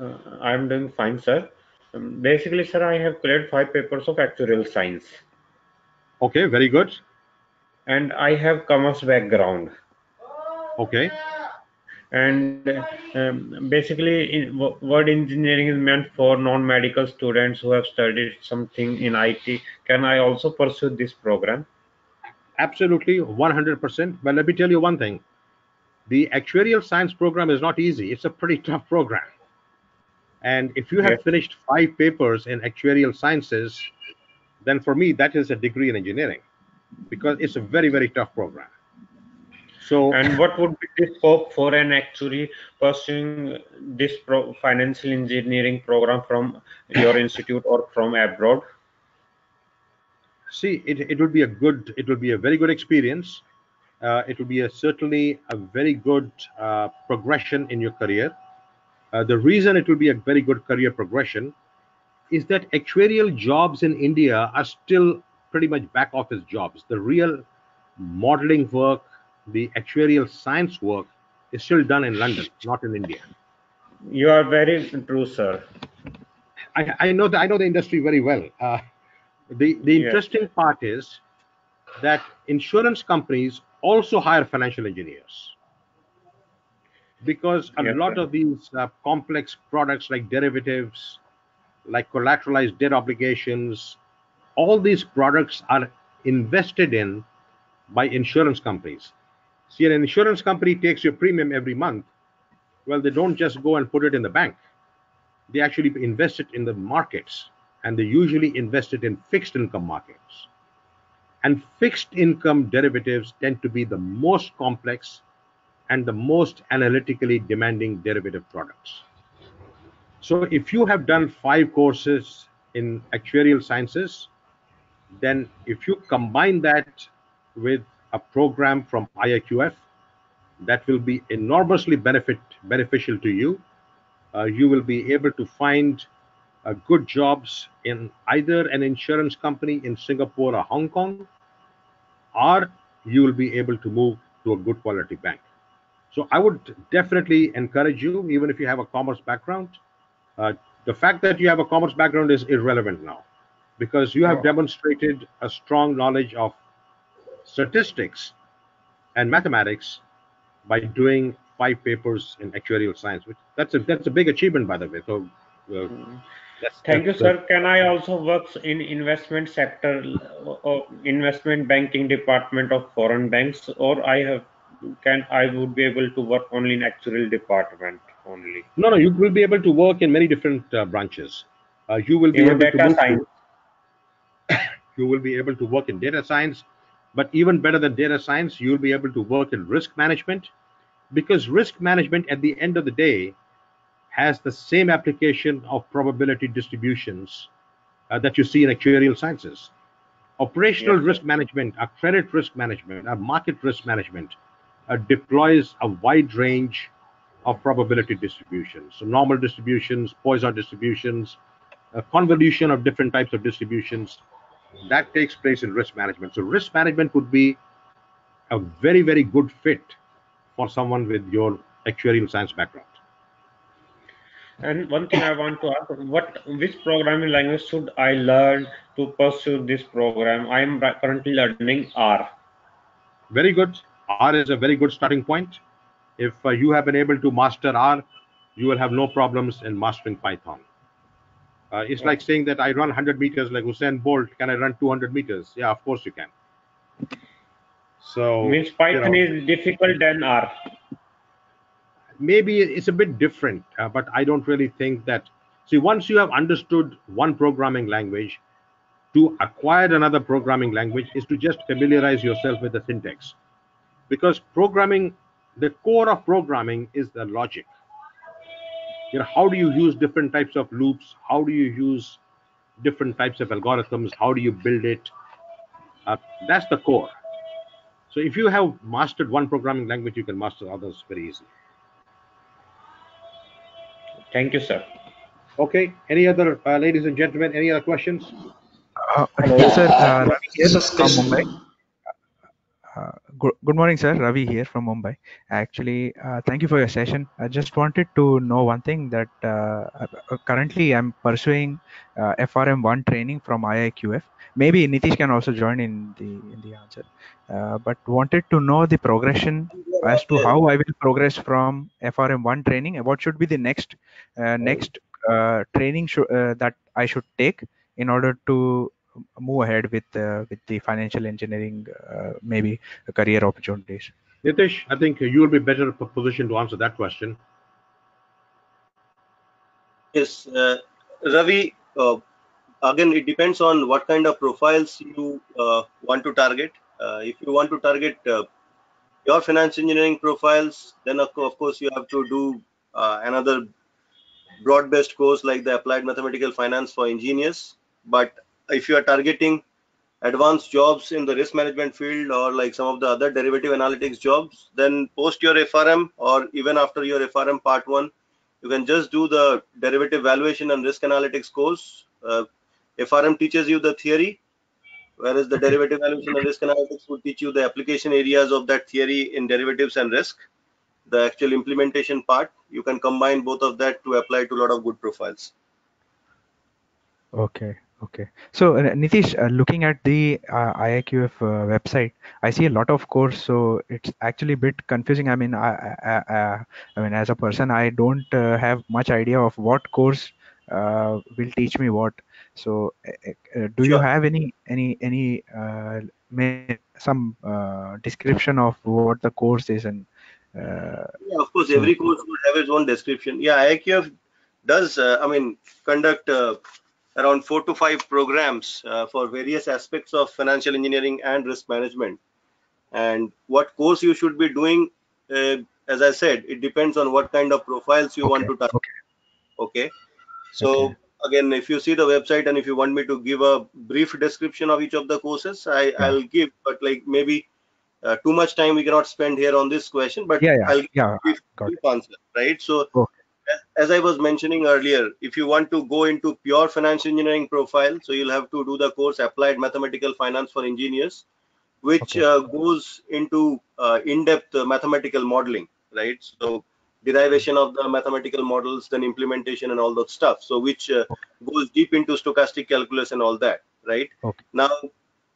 Uh, I'm doing fine, sir. Um, basically, sir, I have cleared five papers of actuarial science, Okay, very good. and I have commerce background. Okay, And um, basically, in, word engineering is meant for non-medical students who have studied something in IT. Can I also pursue this program? absolutely, 100%. But let me tell you one thing the actuarial science program is not easy, it's a pretty tough program. And if you have Yes. finished five papers in actuarial sciences, then for me, that is a degree in engineering because it's a very, very tough program. So, And what would be the scope for an actuary pursuing this pro- financial engineering program from your institute or from abroad? see it, it will be a good it would be a very good experience uh, it will be a, certainly a very good uh, progression in your career uh, the reason it will be a very good career progression is that actuarial jobs in india are still pretty much back office jobs the real modeling work the actuarial science work is still done in london not in india You are very true, sir. I, I know the, I know the industry very well. Uh, the the Yes. interesting part is that insurance companies also hire financial engineers because a Yes, lot of these uh, complex products like derivatives, like collateralized debt obligations, all these products are invested in by insurance companies. See, an insurance company takes your premium every month. Well, they don't just go and put it in the bank they actually invest it in the markets and they usually invest it in fixed income markets and fixed income derivatives tend to be the most complex and the most analytically demanding derivative products. So if you have done five courses in actuarial sciences then if you combine that with a program from IIQF that will be enormously benefit beneficial to you. Uh, you will be able to find uh, good jobs in either an insurance company in Singapore or Hong Kong, or you will be able to move to a good quality bank. So I would definitely encourage you, even if you have a commerce background. Uh, the fact that you have a commerce background is irrelevant now, because you have demonstrated a strong knowledge of statistics and mathematics by doing five papers in actuarial science. Which that's a that's a big achievement, by the way. So, uh, that's, Thank you, uh, sir. Can I also work in investment sector or or investment banking department of foreign banks, or I have can I would be able to work only in actual department only? no, no, you will be able to work in many different uh, branches. Uh, you will be Even able to data move to- science. you will be able to work in data science but even better than data science you'll be able to work in risk management because risk management at the end of the day has the same application of probability distributions uh, that you see in actuarial sciences operational sir. risk management our credit risk management our market risk management uh, deploys a wide range of probability distributions so normal distributions poisson distributions a convolution of different types of distributions that takes place in risk management. So risk management would be a very, very good fit for someone with your actuarial science background. And one thing I want to ask: What which programming language should I learn to pursue this program? I am currently learning R. Very good. R is a very good starting point. If uh, you have been able to master R, you will have no problems in mastering Python. Uh, it's like saying that I run 100 meters like Usain Bolt. Can I run 200 meters? Yeah, of course you can. So Means you Python know, is difficult than R. maybe it's a bit different, uh, but I don't really think that. See, once you have understood one programming language, to acquire another programming language is to just familiarize yourself with the syntax. Because programming, the core of programming is the logic. You know, how do you use different types of loops? How do you use different types of algorithms? How do you build it? Uh, that's the core. So if you have mastered one programming language, you can master others very easily. Thank you, sir. Okay. Any other, uh, ladies and gentlemen, any other questions? Uh, yes, sir. Uh, Ravi here Yes, from yes. Mumbai. Uh, good, morning, sir. Ravi here from Mumbai. Actually, uh, thank you for your session. I just wanted to know one thing that uh, uh, currently I'm pursuing uh, FRM1 training from IIQF. Maybe Nitish can also join in the in the answer. Uh, but wanted to know the progression as to how I will progress from FRM1 training. and What should be the next uh, next training uh, that I should take in order to move ahead with uh, with the financial engineering uh, maybe career opportunities Nitish, I think you will be better positioned to answer that question. Yes, uh, Ravi, uh, again, it depends on what kind of profiles you uh, want to target. Uh, if you want to target uh, your finance engineering profiles, then of, co- of course you have to do uh, another broad-based course like the Applied Mathematical Finance for Engineers. But if you are targeting advanced jobs in the risk management field or like some of the other derivative analytics jobs, then post your FRM or even after your FRM part one, you can just do the derivative valuation and risk analytics course. Uh, FRM teaches you the theory, whereas the derivative valuation and risk analytics would teach you the application areas of that theory in derivatives and risk. The actual implementation part, you can combine both of that to apply to a lot of good profiles. okay okay. So uh, nitish uh, looking at the uh, iiqf uh, website i see a lot of course so it's actually a bit confusing. I mean i i, I, I mean as a person i don't uh, have much idea of what course uh, will teach me what. So uh, uh, do you have any any any uh, may, some uh, description of what the course is and uh, Yeah, of course, every course would have its own description. Yeah, IIQF does, uh, I mean, conduct uh, around four to five programs uh, for various aspects of financial engineering and risk management. And what course you should be doing, uh, as I said, it depends on what kind of profiles you want to target. okay Okay. So Okay. again, if you see the website and if you want me to give a brief description of each of the courses, I, Yeah. I'll give, but like maybe uh, too much time we cannot spend here on this question, but yeah yeah I'll give yeah brief, brief answer, right? So Okay. As- I was mentioning earlier, if you want to go into pure financial engineering profile, so you'll have to do the course Applied Mathematical Finance for Engineers, which Okay. uh, goes into uh, in-depth mathematical modeling, right? So derivation of the mathematical models, then implementation and all that stuff. So which uh, goes deep into stochastic calculus and all that, right? Okay. Now,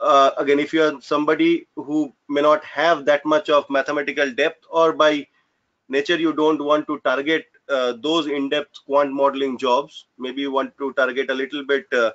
uh, again, if you are somebody who may not have that much of mathematical depth or by nature you don't want to target uh, those in-depth quant modeling jobs maybe you want to target a little bit uh,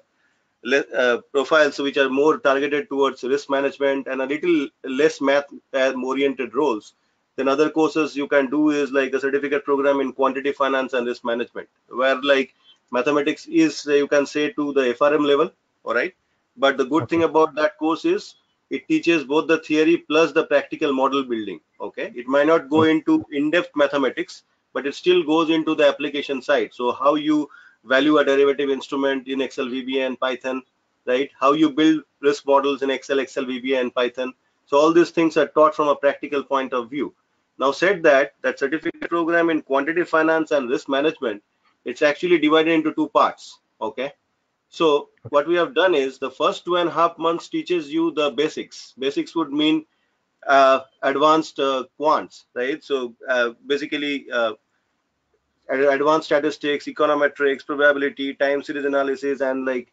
le- uh, profiles which are more targeted towards risk management and a little less math uh, oriented roles then other courses you can do is like a certificate program in quantity finance and risk management where like mathematics is uh, you can say to the frm level all right but the good thing about that course is it teaches both the theory plus the practical model building okay? It might not go into in-depth mathematics but it still goes into the application side. So how you value a derivative instrument in excel vba and python right? How you build risk models in excel excel vba and python. So all these things are taught from a practical point of view. Now said that that certificate program in quantitative finance and risk management it's actually divided into two parts okay? So what we have done is the first two and a half months teaches you the basics. Basics would mean advanced uh, quants, right? So uh, basically uh, advanced statistics, econometrics, probability, time series analysis, and like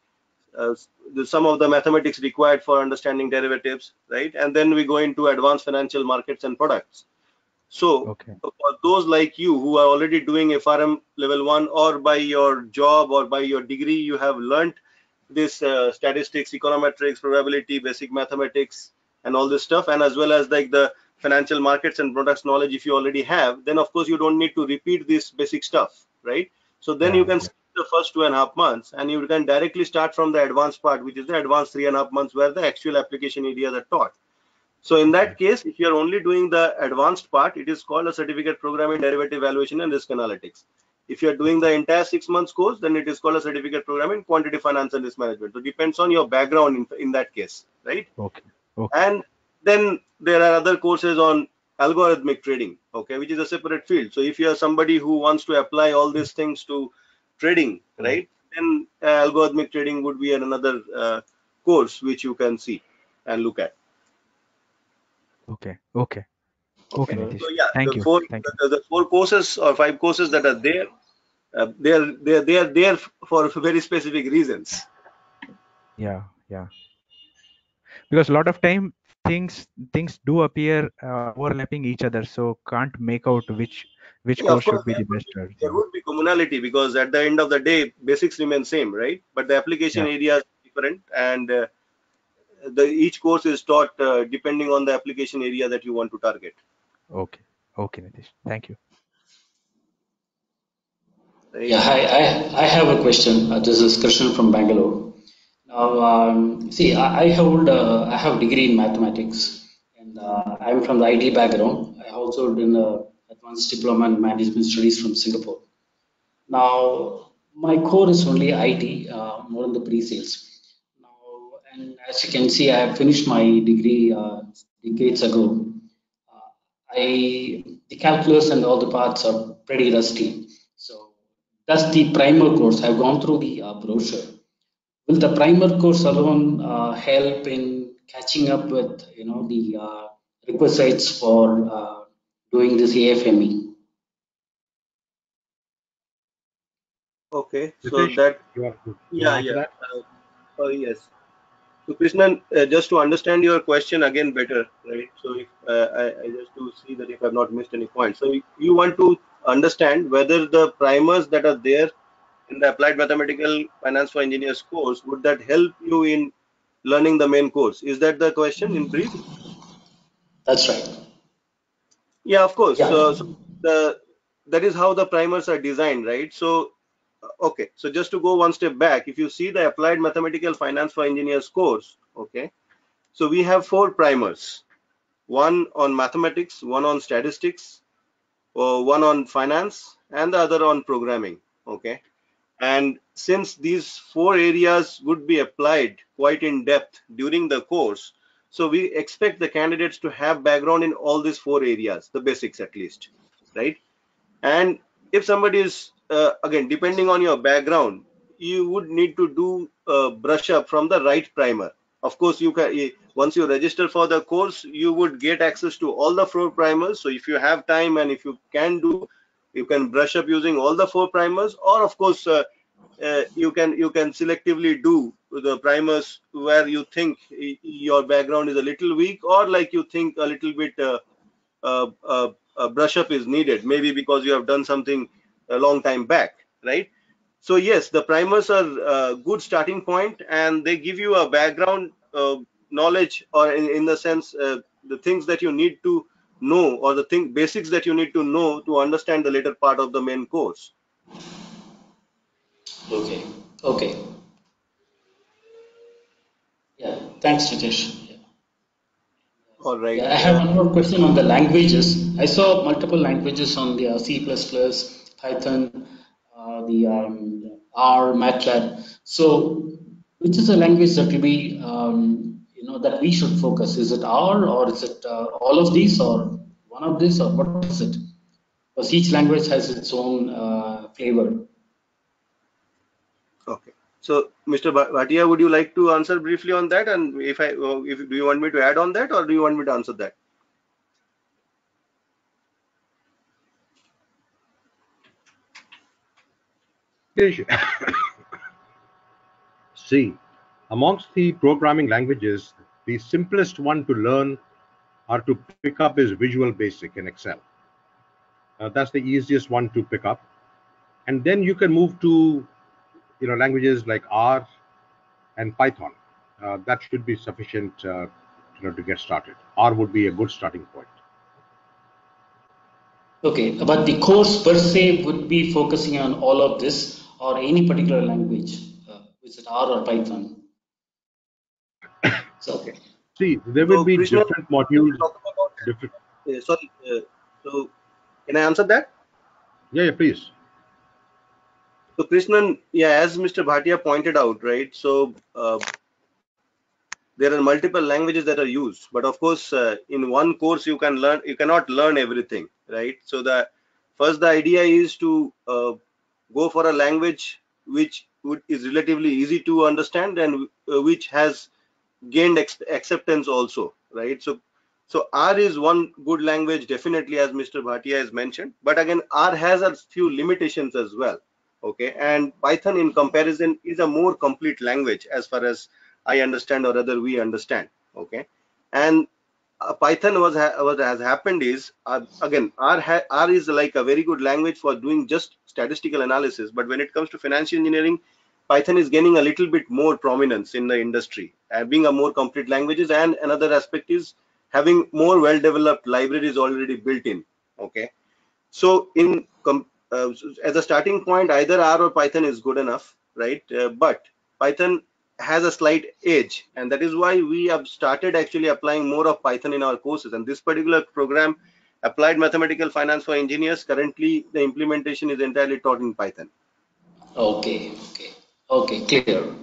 uh, the, some of the mathematics required for understanding derivatives, right? And then we go into advanced financial markets and products. So okay for those like you who are already doing FRM level one or by your job or by your degree, you have learned this uh, statistics, econometrics, probability, basic mathematics, and all this stuff, and as well as like the financial markets and products knowledge if you already have, then of course you don't need to repeat this basic stuff, right? So then Yeah, you can yeah. skip the first two and a half months and you can directly start from the advanced part, which is the advanced three and a half months where the actual application areas are taught. So in that case, if you're only doing the advanced part, it is called a certificate program in derivative valuation and risk analytics. If you're doing the entire six months course, then it is called a certificate program in quantity finance and risk management. So depends on your background in, in that case, right? Okay. Okay. And then there are other courses on algorithmic trading, okay, which is a separate field. So if you are somebody who wants to apply all these things to trading, right, then uh, algorithmic trading would be another uh, course which you can see and look at. Okay. Okay. Okay, Nitish. So yeah, Thank the you. four Thank you. the, the four courses or five courses that are there, uh, they are they are they are there for very specific reasons. Yeah. Yeah. Because a lot of time things things do appear uh, overlapping each other, so can't make out which which Yeah, of course should be the best. be, there would be commonality because at the end of the day, basics remain same, right? But the application Yeah. areas are different, and uh, the each course is taught uh, depending on the application area that you want to target. Okay. Okay, Nitish. Thank you. Yeah, hi, I, I have a question. Uh, this is Krishnan from Bangalore. Now, um, see, I, I hold, uh, I have degree in mathematics, and uh, I'm from the IT background. I also did a advanced diploma in management studies from Singapore. Now, my core is only IT, uh, more in the pre-sales. Now, and as you can see, I have finished my degree uh, decades ago. Uh, I the calculus and all the parts are pretty rusty. So that's the primer course. I've gone through the uh, brochure. Will the primer course alone uh, help in catching up with you know the uh, requisites for uh, doing this AFME? Okay, so Nitish, that You want to, you yeah want to answer yeah. Uh, oh yes. So Krishnan, uh, just to understand your question again better, right? So if uh, I, I just to see that if I've not missed any points. So you want to understand whether the primers that are there in the applied mathematical finance for engineers course would that help you in learning the main course? Is that the question in brief? That's right. Yeah, of course. Yeah. So, so the that is how the primers are designed, right? So, uh, okay. So just to go one step back, if you see the applied mathematical finance for engineers course, okay. So we have four primers, one on mathematics, one on statistics, or one on finance, and the other on programming, okay. And since these four areas would be applied quite in depth during the course, so we expect the candidates to have background in all these four areas, the basics at least, right? And if somebody is, uh, again, depending on your background, you would need to do a brush up from the right primer. Of course, you can, eh, once you register for the course, you would get access to all the four primers. So if you have time and if you can do, you can brush up using all the four primers, or of course, uh, uh, you can you can selectively do the primers where you think your background is a little weak or like you think a little bit uh, uh, uh, uh, brush up is needed. Maybe because you have done something a long time back right? So yes the primers are a good starting point and they give you a background uh, knowledge or in, in the sense uh, the things that you need to know or the thing basics that you need to know to understand the later part of the main course Okay. Okay. Yeah. Thanks, Nitish. Yeah. all right Yeah, I have one more question on the languages. I saw multiple languages on the uh, C++, Python, uh, the um, R, MATLAB. So, which is the language that will be, um, you know, that we should focus? Is it R or is it uh, all of these or one of these or what is it? Because each language has its own uh, flavor. Okay. So, Mr. Bha- Bhatia, would you like to answer briefly on that? And if I, uh, if do you want me to add on that, or do you want me to answer that? See, amongst the programming languages, the simplest one to learn or to pick up is Visual Basic in Excel. Uh, that's the easiest one to pick up, and then you can move to, you know, languages like R and Python. Uh, that should be sufficient, uh, you know, to get started. R would be a good starting point. Okay, but the course per se would be focusing on all of this or any particular language, uh, is it R or Python? So, Okay. See, there will So, be Krishna, different modules. About, Different. uh, sorry, uh, so can I answer that? Yeah, yeah, please. So Krishnan, yeah, as Mr. Bhatia pointed out, right? So uh, there are multiple languages that are used, but of course, uh, in one course you can learn, you cannot learn everything, right? So the first the idea is to uh, go for a language which would, is relatively easy to understand and uh, which has gained acceptance also, right? So so R is one good language, definitely, as Mr. Bhatia has mentioned. But again, R has a few limitations as well okay and python in comparison is a more complete language as far as i understand or rather we understand okay? And uh, python was ha- what has happened is uh, again r r is like a very good language for doing just statistical analysis but when it comes to financial engineering python is gaining a little bit more prominence in the industry. Uh, being a more complete languages and another aspect is having more well developed libraries already built in okay? So in uh, as a starting point, either R or Python is good enough, right? Uh, but Python has a slight edge, and that is why we have started actually applying more of Python in our courses. And this particular program, Applied Mathematical Finance for Engineers, currently the implementation is entirely taught in Python. okay, okay, okay, clear.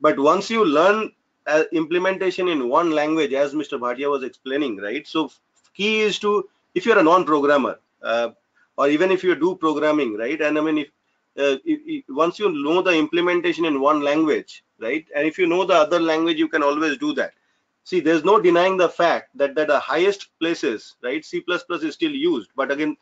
But once you learn uh, implementation in one language, as Mr. Bhatia was explaining, right? So key is to, if you're a non-programmer, uh, or even if you do programming, right? And I mean, if, uh, if, if once you know the implementation in one language, right? And if you know the other language, you can always do that. See, there's no denying the fact that that the highest places, right? C++ is still used, but again,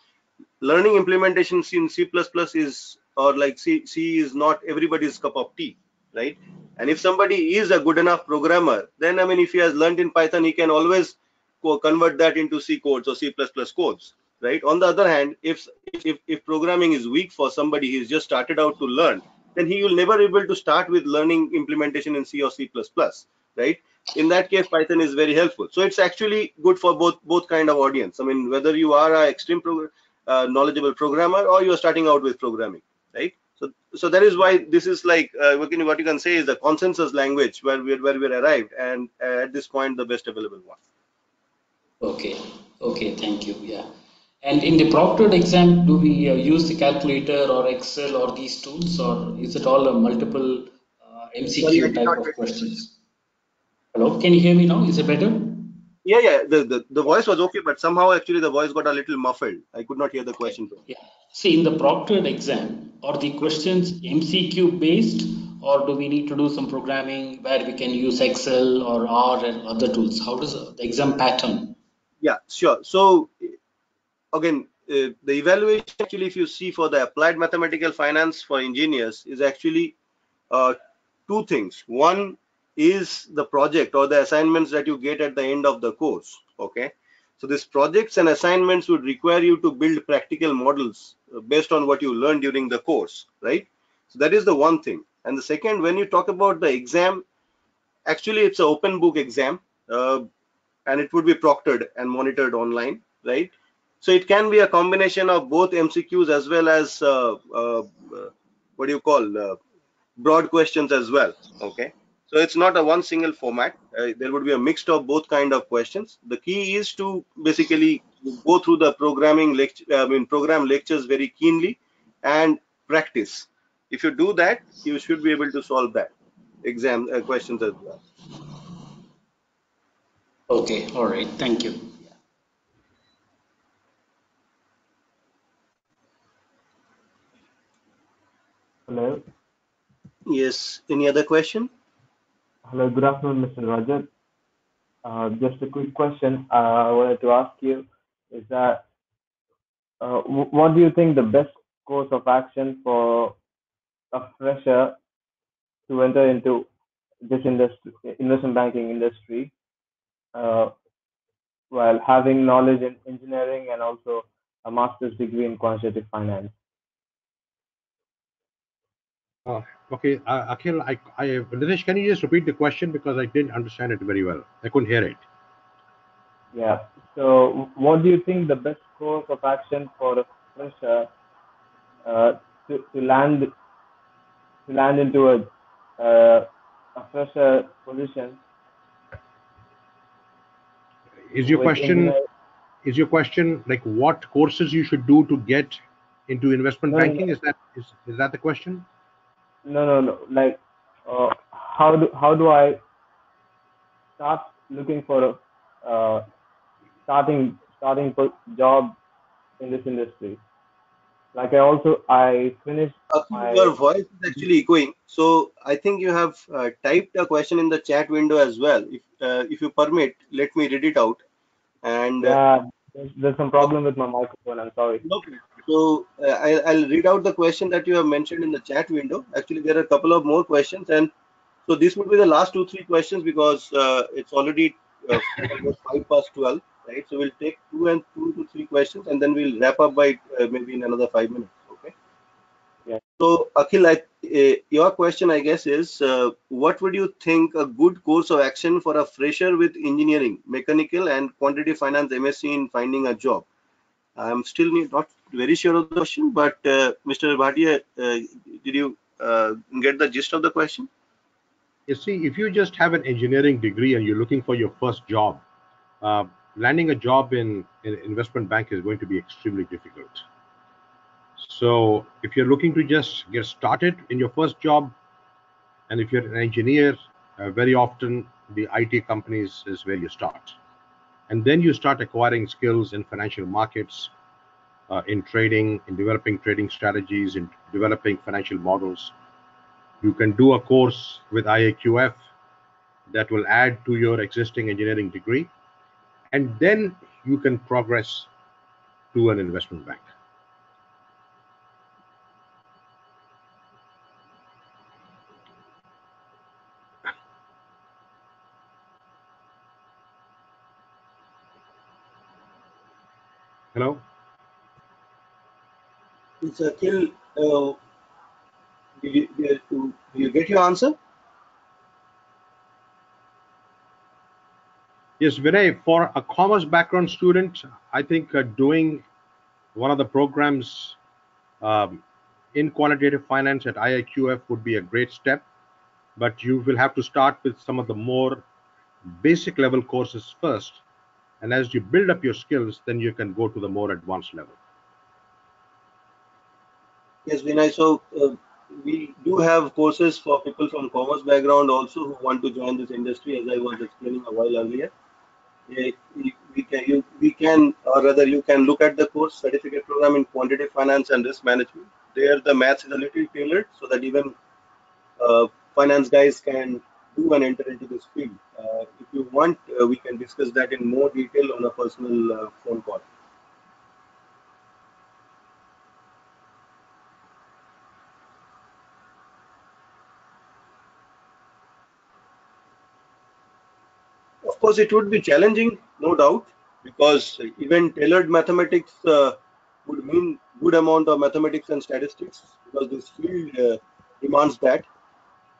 learning implementation in C++ is or like C, C is not everybody's cup of tea, right? And if somebody is a good enough programmer, then I mean, if he has learned in Python, he can always convert that into C codes or C++ codes, right? On the other hand, if if if programming is weak for somebody, he's just started out to learn, then he will never be able to start with learning implementation in C or C++, right? In that case, Python is very helpful. So it's actually good for both both kind of audience. I mean, whether you are an extreme pro, uh, knowledgeable programmer or you are starting out with programming, right? So so that is why this is like uh, what you what you can say is the consensus language where we where we arrived, and uh, at this point the best available one. Okay, okay, thank you. Yeah. And in the proctored exam, do we uh, use the calculator or Excel or these tools, or is it all a multiple uh, MCQ type of questions? Hello, can you hear me now? Is it better? Yeah, yeah. The, the the voice was okay, but somehow actually the voice got a little muffled. I could not hear the question. Yeah. See, in the proctored exam, are the questions MCQ based, or do we need to do some programming where we can use Excel or R and other tools? How does the exam pattern? Yeah, sure. So again, uh, the evaluation actually, if you see for the applied mathematical finance for engineers, is actually uh, two things. One is the project or the assignments that you get at the end of the course. Okay. So these projects and assignments would require you to build practical models uh, based on what you learned during the course, right? So that is the one thing. And the second, when you talk about the exam, actually it's an open book exam uh, and it would be proctored and monitored online, right? So it can be a combination of both MCQs as well as uh, uh, what do you call uh, broad questions as well. Okay, so it's not a one single format. Uh, there would be a mix of both kind of questions. The key is to basically go through the programming lecture, I mean program lectures very keenly and practice. If you do that, you should be able to solve that exam uh, questions as well. Okay, all right, thank you. Hello. Yes. Any other question? Hello. Good afternoon, Mr. Rajat. Uh, just a quick question uh, I wanted to ask you is that uh, what do you think the best course of action for a fresher to enter into this industry, investment banking industry, uh, while having knowledge in engineering and also a master's degree in quantitative finance? Uh, okay, uh, Akhil, I, I, Nilesh, can you just repeat the question because I didn't understand it very well. I couldn't hear it. Yeah. So, what do you think the best course of action for a fresher uh, to, to land to land into a uh, a fresher position? Is your question is your question like what courses you should do to get into investment No, no, banking? Is that is, is that the question? No, no, no. Like, uh, how do how do I start looking for a uh, starting starting job in this industry? Like, I also I finished Akhil, my your voice is actually echoing. So I think you have uh, typed a question in the chat window as well. If uh, if you permit, let me read it out. And uh, yeah. There's, there's some problem with my microphone. I'm sorry. Okay. So uh, I, I'll read out the question that you have mentioned in the chat window. Actually, there are a couple of more questions, and so this would be the last two three questions because uh, it's already uh, five past twelve, right? So we'll take two and two to three questions, and then we'll wrap up by uh, maybe in another five minutes. Okay. Yeah. So Akhil, I, uh, your question, I guess, is uh, what would you think a good course of action for a fresher with engineering, mechanical, and quantity finance MSc in finding a job? I'm still not very sure of the question, but uh, Mr. Bhatia, uh, did you uh, get the gist of the question? You see, if you just have an engineering degree and you're looking for your first job, landing a job in an investment bank is going to be extremely difficult. So, if you're looking to just get started in your first job, and if you're an engineer, uh, very often the IT companies is where you start. And then you start acquiring skills in financial markets, uh, in trading, in developing trading strategies, in developing financial models. You can do a course with IIQF that will add to your existing engineering degree, and then you can progress to an investment bank. Hello? It's Akhil. Uh, did, you, you you get your answer? Yes, Vinay, for a commerce background student, I think uh, doing one of the programs um, in quantitative finance at IIQF would be a great step, but you will have to start with some of the more basic level courses first. And as you build up your skills, then you can go to the more advanced level. Yes, Vinay. So uh, we do have courses for people from commerce background also who want to join this industry, as I was explaining a while earlier. We we can, you, we can, or rather, you can look at the course certificate program in quantitative finance and risk management. There, the maths is a little tailored so that even uh, finance guys can do and enter into this field. Uh, if you want, uh, we can discuss that in more detail on a personal uh, phone call. Of course, it would be challenging, no doubt, because even tailored mathematics uh, would mean good amount of mathematics and statistics because this field uh, demands that,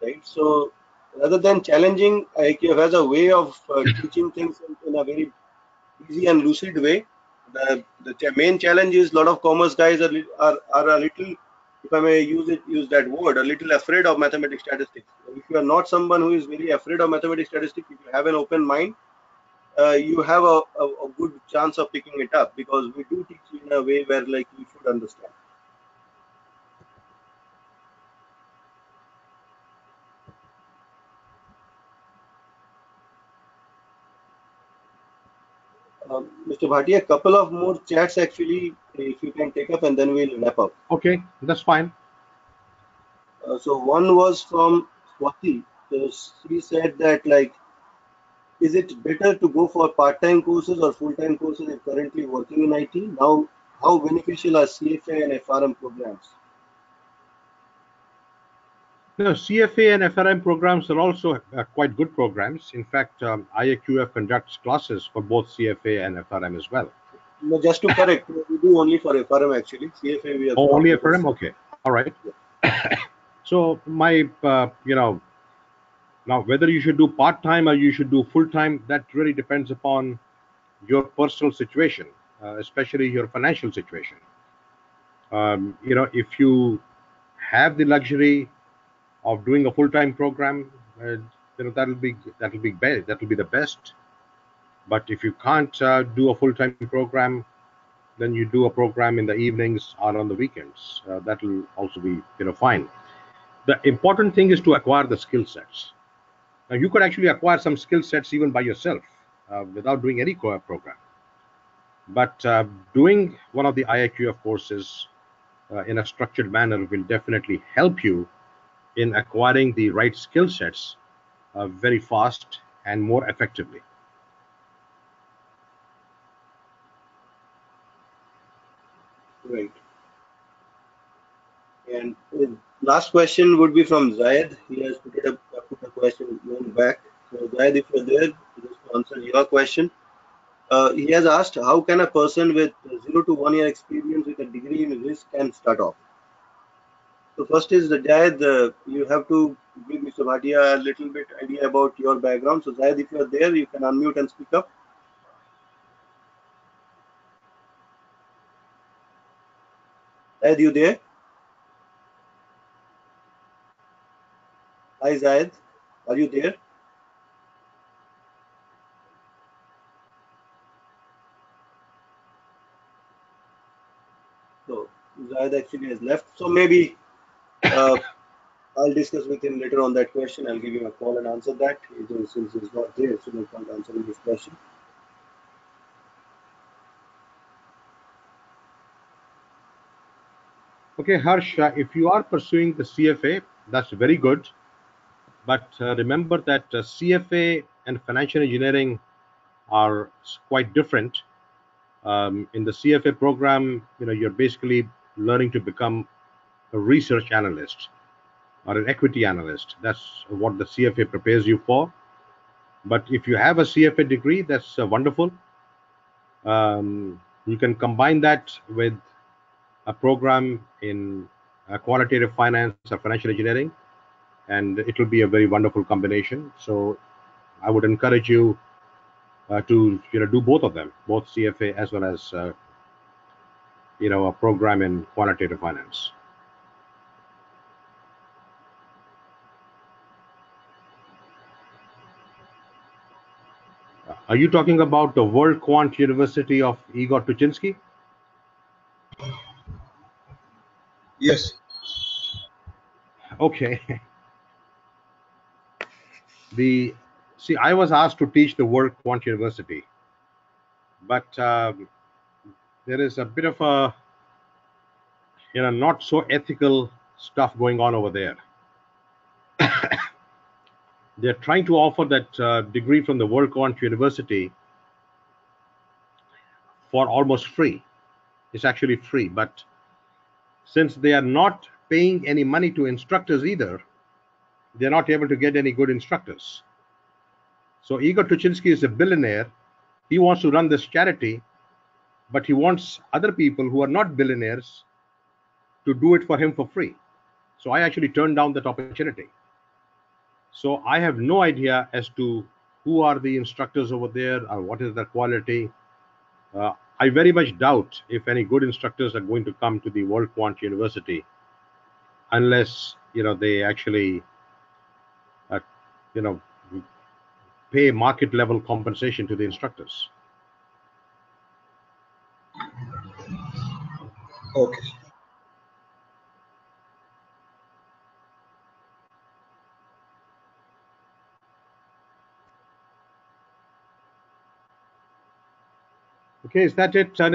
right? So rather than challenging, IQF has a way of uh, teaching things in, in a very easy and lucid way. The, the main challenge is a lot of commerce guys are, are, are a little, if I may use it, use that word, a little afraid of mathematics statistics. If you are not someone who is very afraid of mathematics statistics, if you have an open mind, uh, you have a, a, a good chance of picking it up because we do teach in a way where like you should understand. Um, Mr. Bhatia, a couple of more chats actually, if you can take up and then we'll wrap up. Okay, that's fine. Uh, so one was from Swati. So she said that like, is it better to go for part-time courses or full-time courses if currently working in IT? Now, how beneficial are CFA and FRM programs? No, CFA and FRM programs are also uh, quite good programs. In fact, um, IIQF conducts classes for both CFA and FRM as well. No, just to correct, we do only for FRM actually. CFA we have. Oh, only FRM? Okay. All right. so my, uh, you know, now whether you should do part time or you should do full time, that really depends upon your personal situation, uh, especially your financial situation. Um, you know, if you have the luxury of doing a full-time program, uh, you know that'll be that'll be be- that'll be the best. But if you can't uh, do a full-time program, then you do a program in the evenings or on the weekends. Uh, that'll also be you know fine. The important thing is to acquire the skill sets. You could actually acquire some skill sets even by yourself uh, without doing any core program. But uh, doing one of the IIQF courses uh, in a structured manner will definitely help you in acquiring the right skill sets uh, very fast and more effectively. Right. And last question would be from Zayed. He has put, it up, a question going back. So Zayed, if you're there, just to answer your question. Uh, he has asked, how can a person with zero to one year experience with a degree in risk can start off? So first is the Zayed, uh, you have to give Mr. Bhatia a little bit idea about your background. So Zayed, if you're there, you can unmute and speak up. Zayed, you there? Hi Zayed, are you there? So Zayed actually has left. So maybe uh, I'll discuss with him later on that question. I'll give him a call and answer that. Since he's not there, so no point answering this question. Okay, Harsh, uh, if you are pursuing the CFA, that's very good. But uh, remember that uh, CFA and financial engineering are quite different. Um, in the CFA program, you know, you're basically learning to become a research analyst or an equity analyst. That's what the CFA prepares you for. But if you have a CFA degree, that's uh, wonderful. Um, you can combine that with a program in uh, quantitative finance or financial engineering, and it will be a very wonderful combination. So I would encourage you uh, to you know do both of them, both CFA as well as uh, you know a program in quantitative finance. Are you talking about the World Quant University of Igor Tulchinsky? Yes. Okay. The see, I was asked to teach the World Quant University, but um, there is a bit of a you know not so ethical stuff going on over there. They're trying to offer that uh, degree from the World Quant University for almost free. It's actually free, but since they are not paying any money to instructors either, they're not able to get any good instructors. So Igor Tulchinsky is a billionaire. He wants to run this charity, but he wants other people who are not billionaires to do it for him for free. So I actually turned down that opportunity. So I have no idea as to who are the instructors over there or what is their quality. Uh, I very much doubt if any good instructors are going to come to the World Quant University unless you know they actually you know pay market level compensation to the instructors. Okay. Okay, is that it, uh,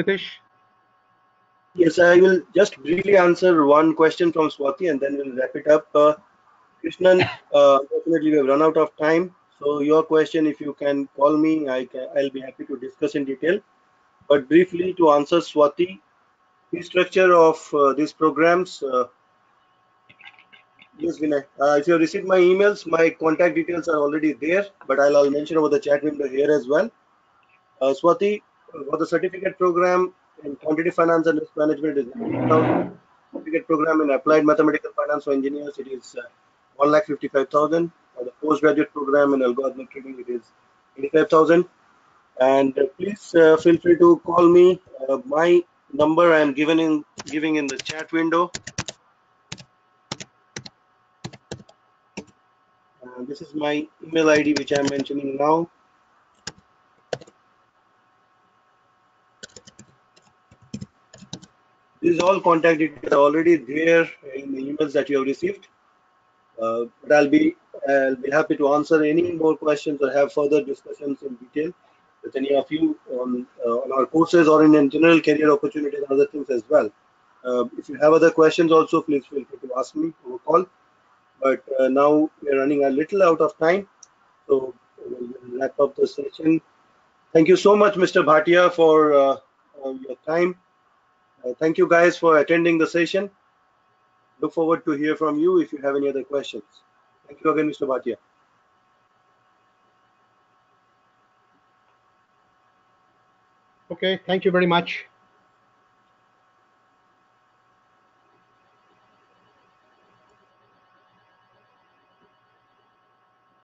Yes, I will just briefly answer one question from Swati and then we'll wrap it up. Uh, Krishnan, uh, unfortunately, we have run out of time. So your question, if you can call me, I can, I'll be happy to discuss in detail. But briefly to answer Swati, the structure of uh, these programs. Uh, yes, Vinay. Uh, if you have received my emails, my contact details are already there, but I'll, I'll mention over the chat window here as well. Uh, Swati, for the certificate program in quantitative finance and risk management is Certificate program in applied mathematical finance for engineers, it is uh, 1,55,000. For the postgraduate program in algorithmic trading, it is 85,000. And uh, please uh, feel free to call me. Uh, my number I am given in giving in the chat window. Uh, this is my email ID which I am mentioning now. This is all contact details already there in the emails that you have received. Uh, but I'll be I'll be happy to answer any more questions or have further discussions in detail with any of you on uh, on our courses or in, in general career opportunities and other things as well. Uh, if you have other questions also, please feel free to ask me or call. But uh, now we're running a little out of time, so we'll wrap up the session. Thank you so much, Mr. Bhatia, for uh, your time. Uh, thank you guys for attending the session. Look forward to hear from you if you have any other questions. Thank you again, Mr. Bhatia. Okay, thank you very much.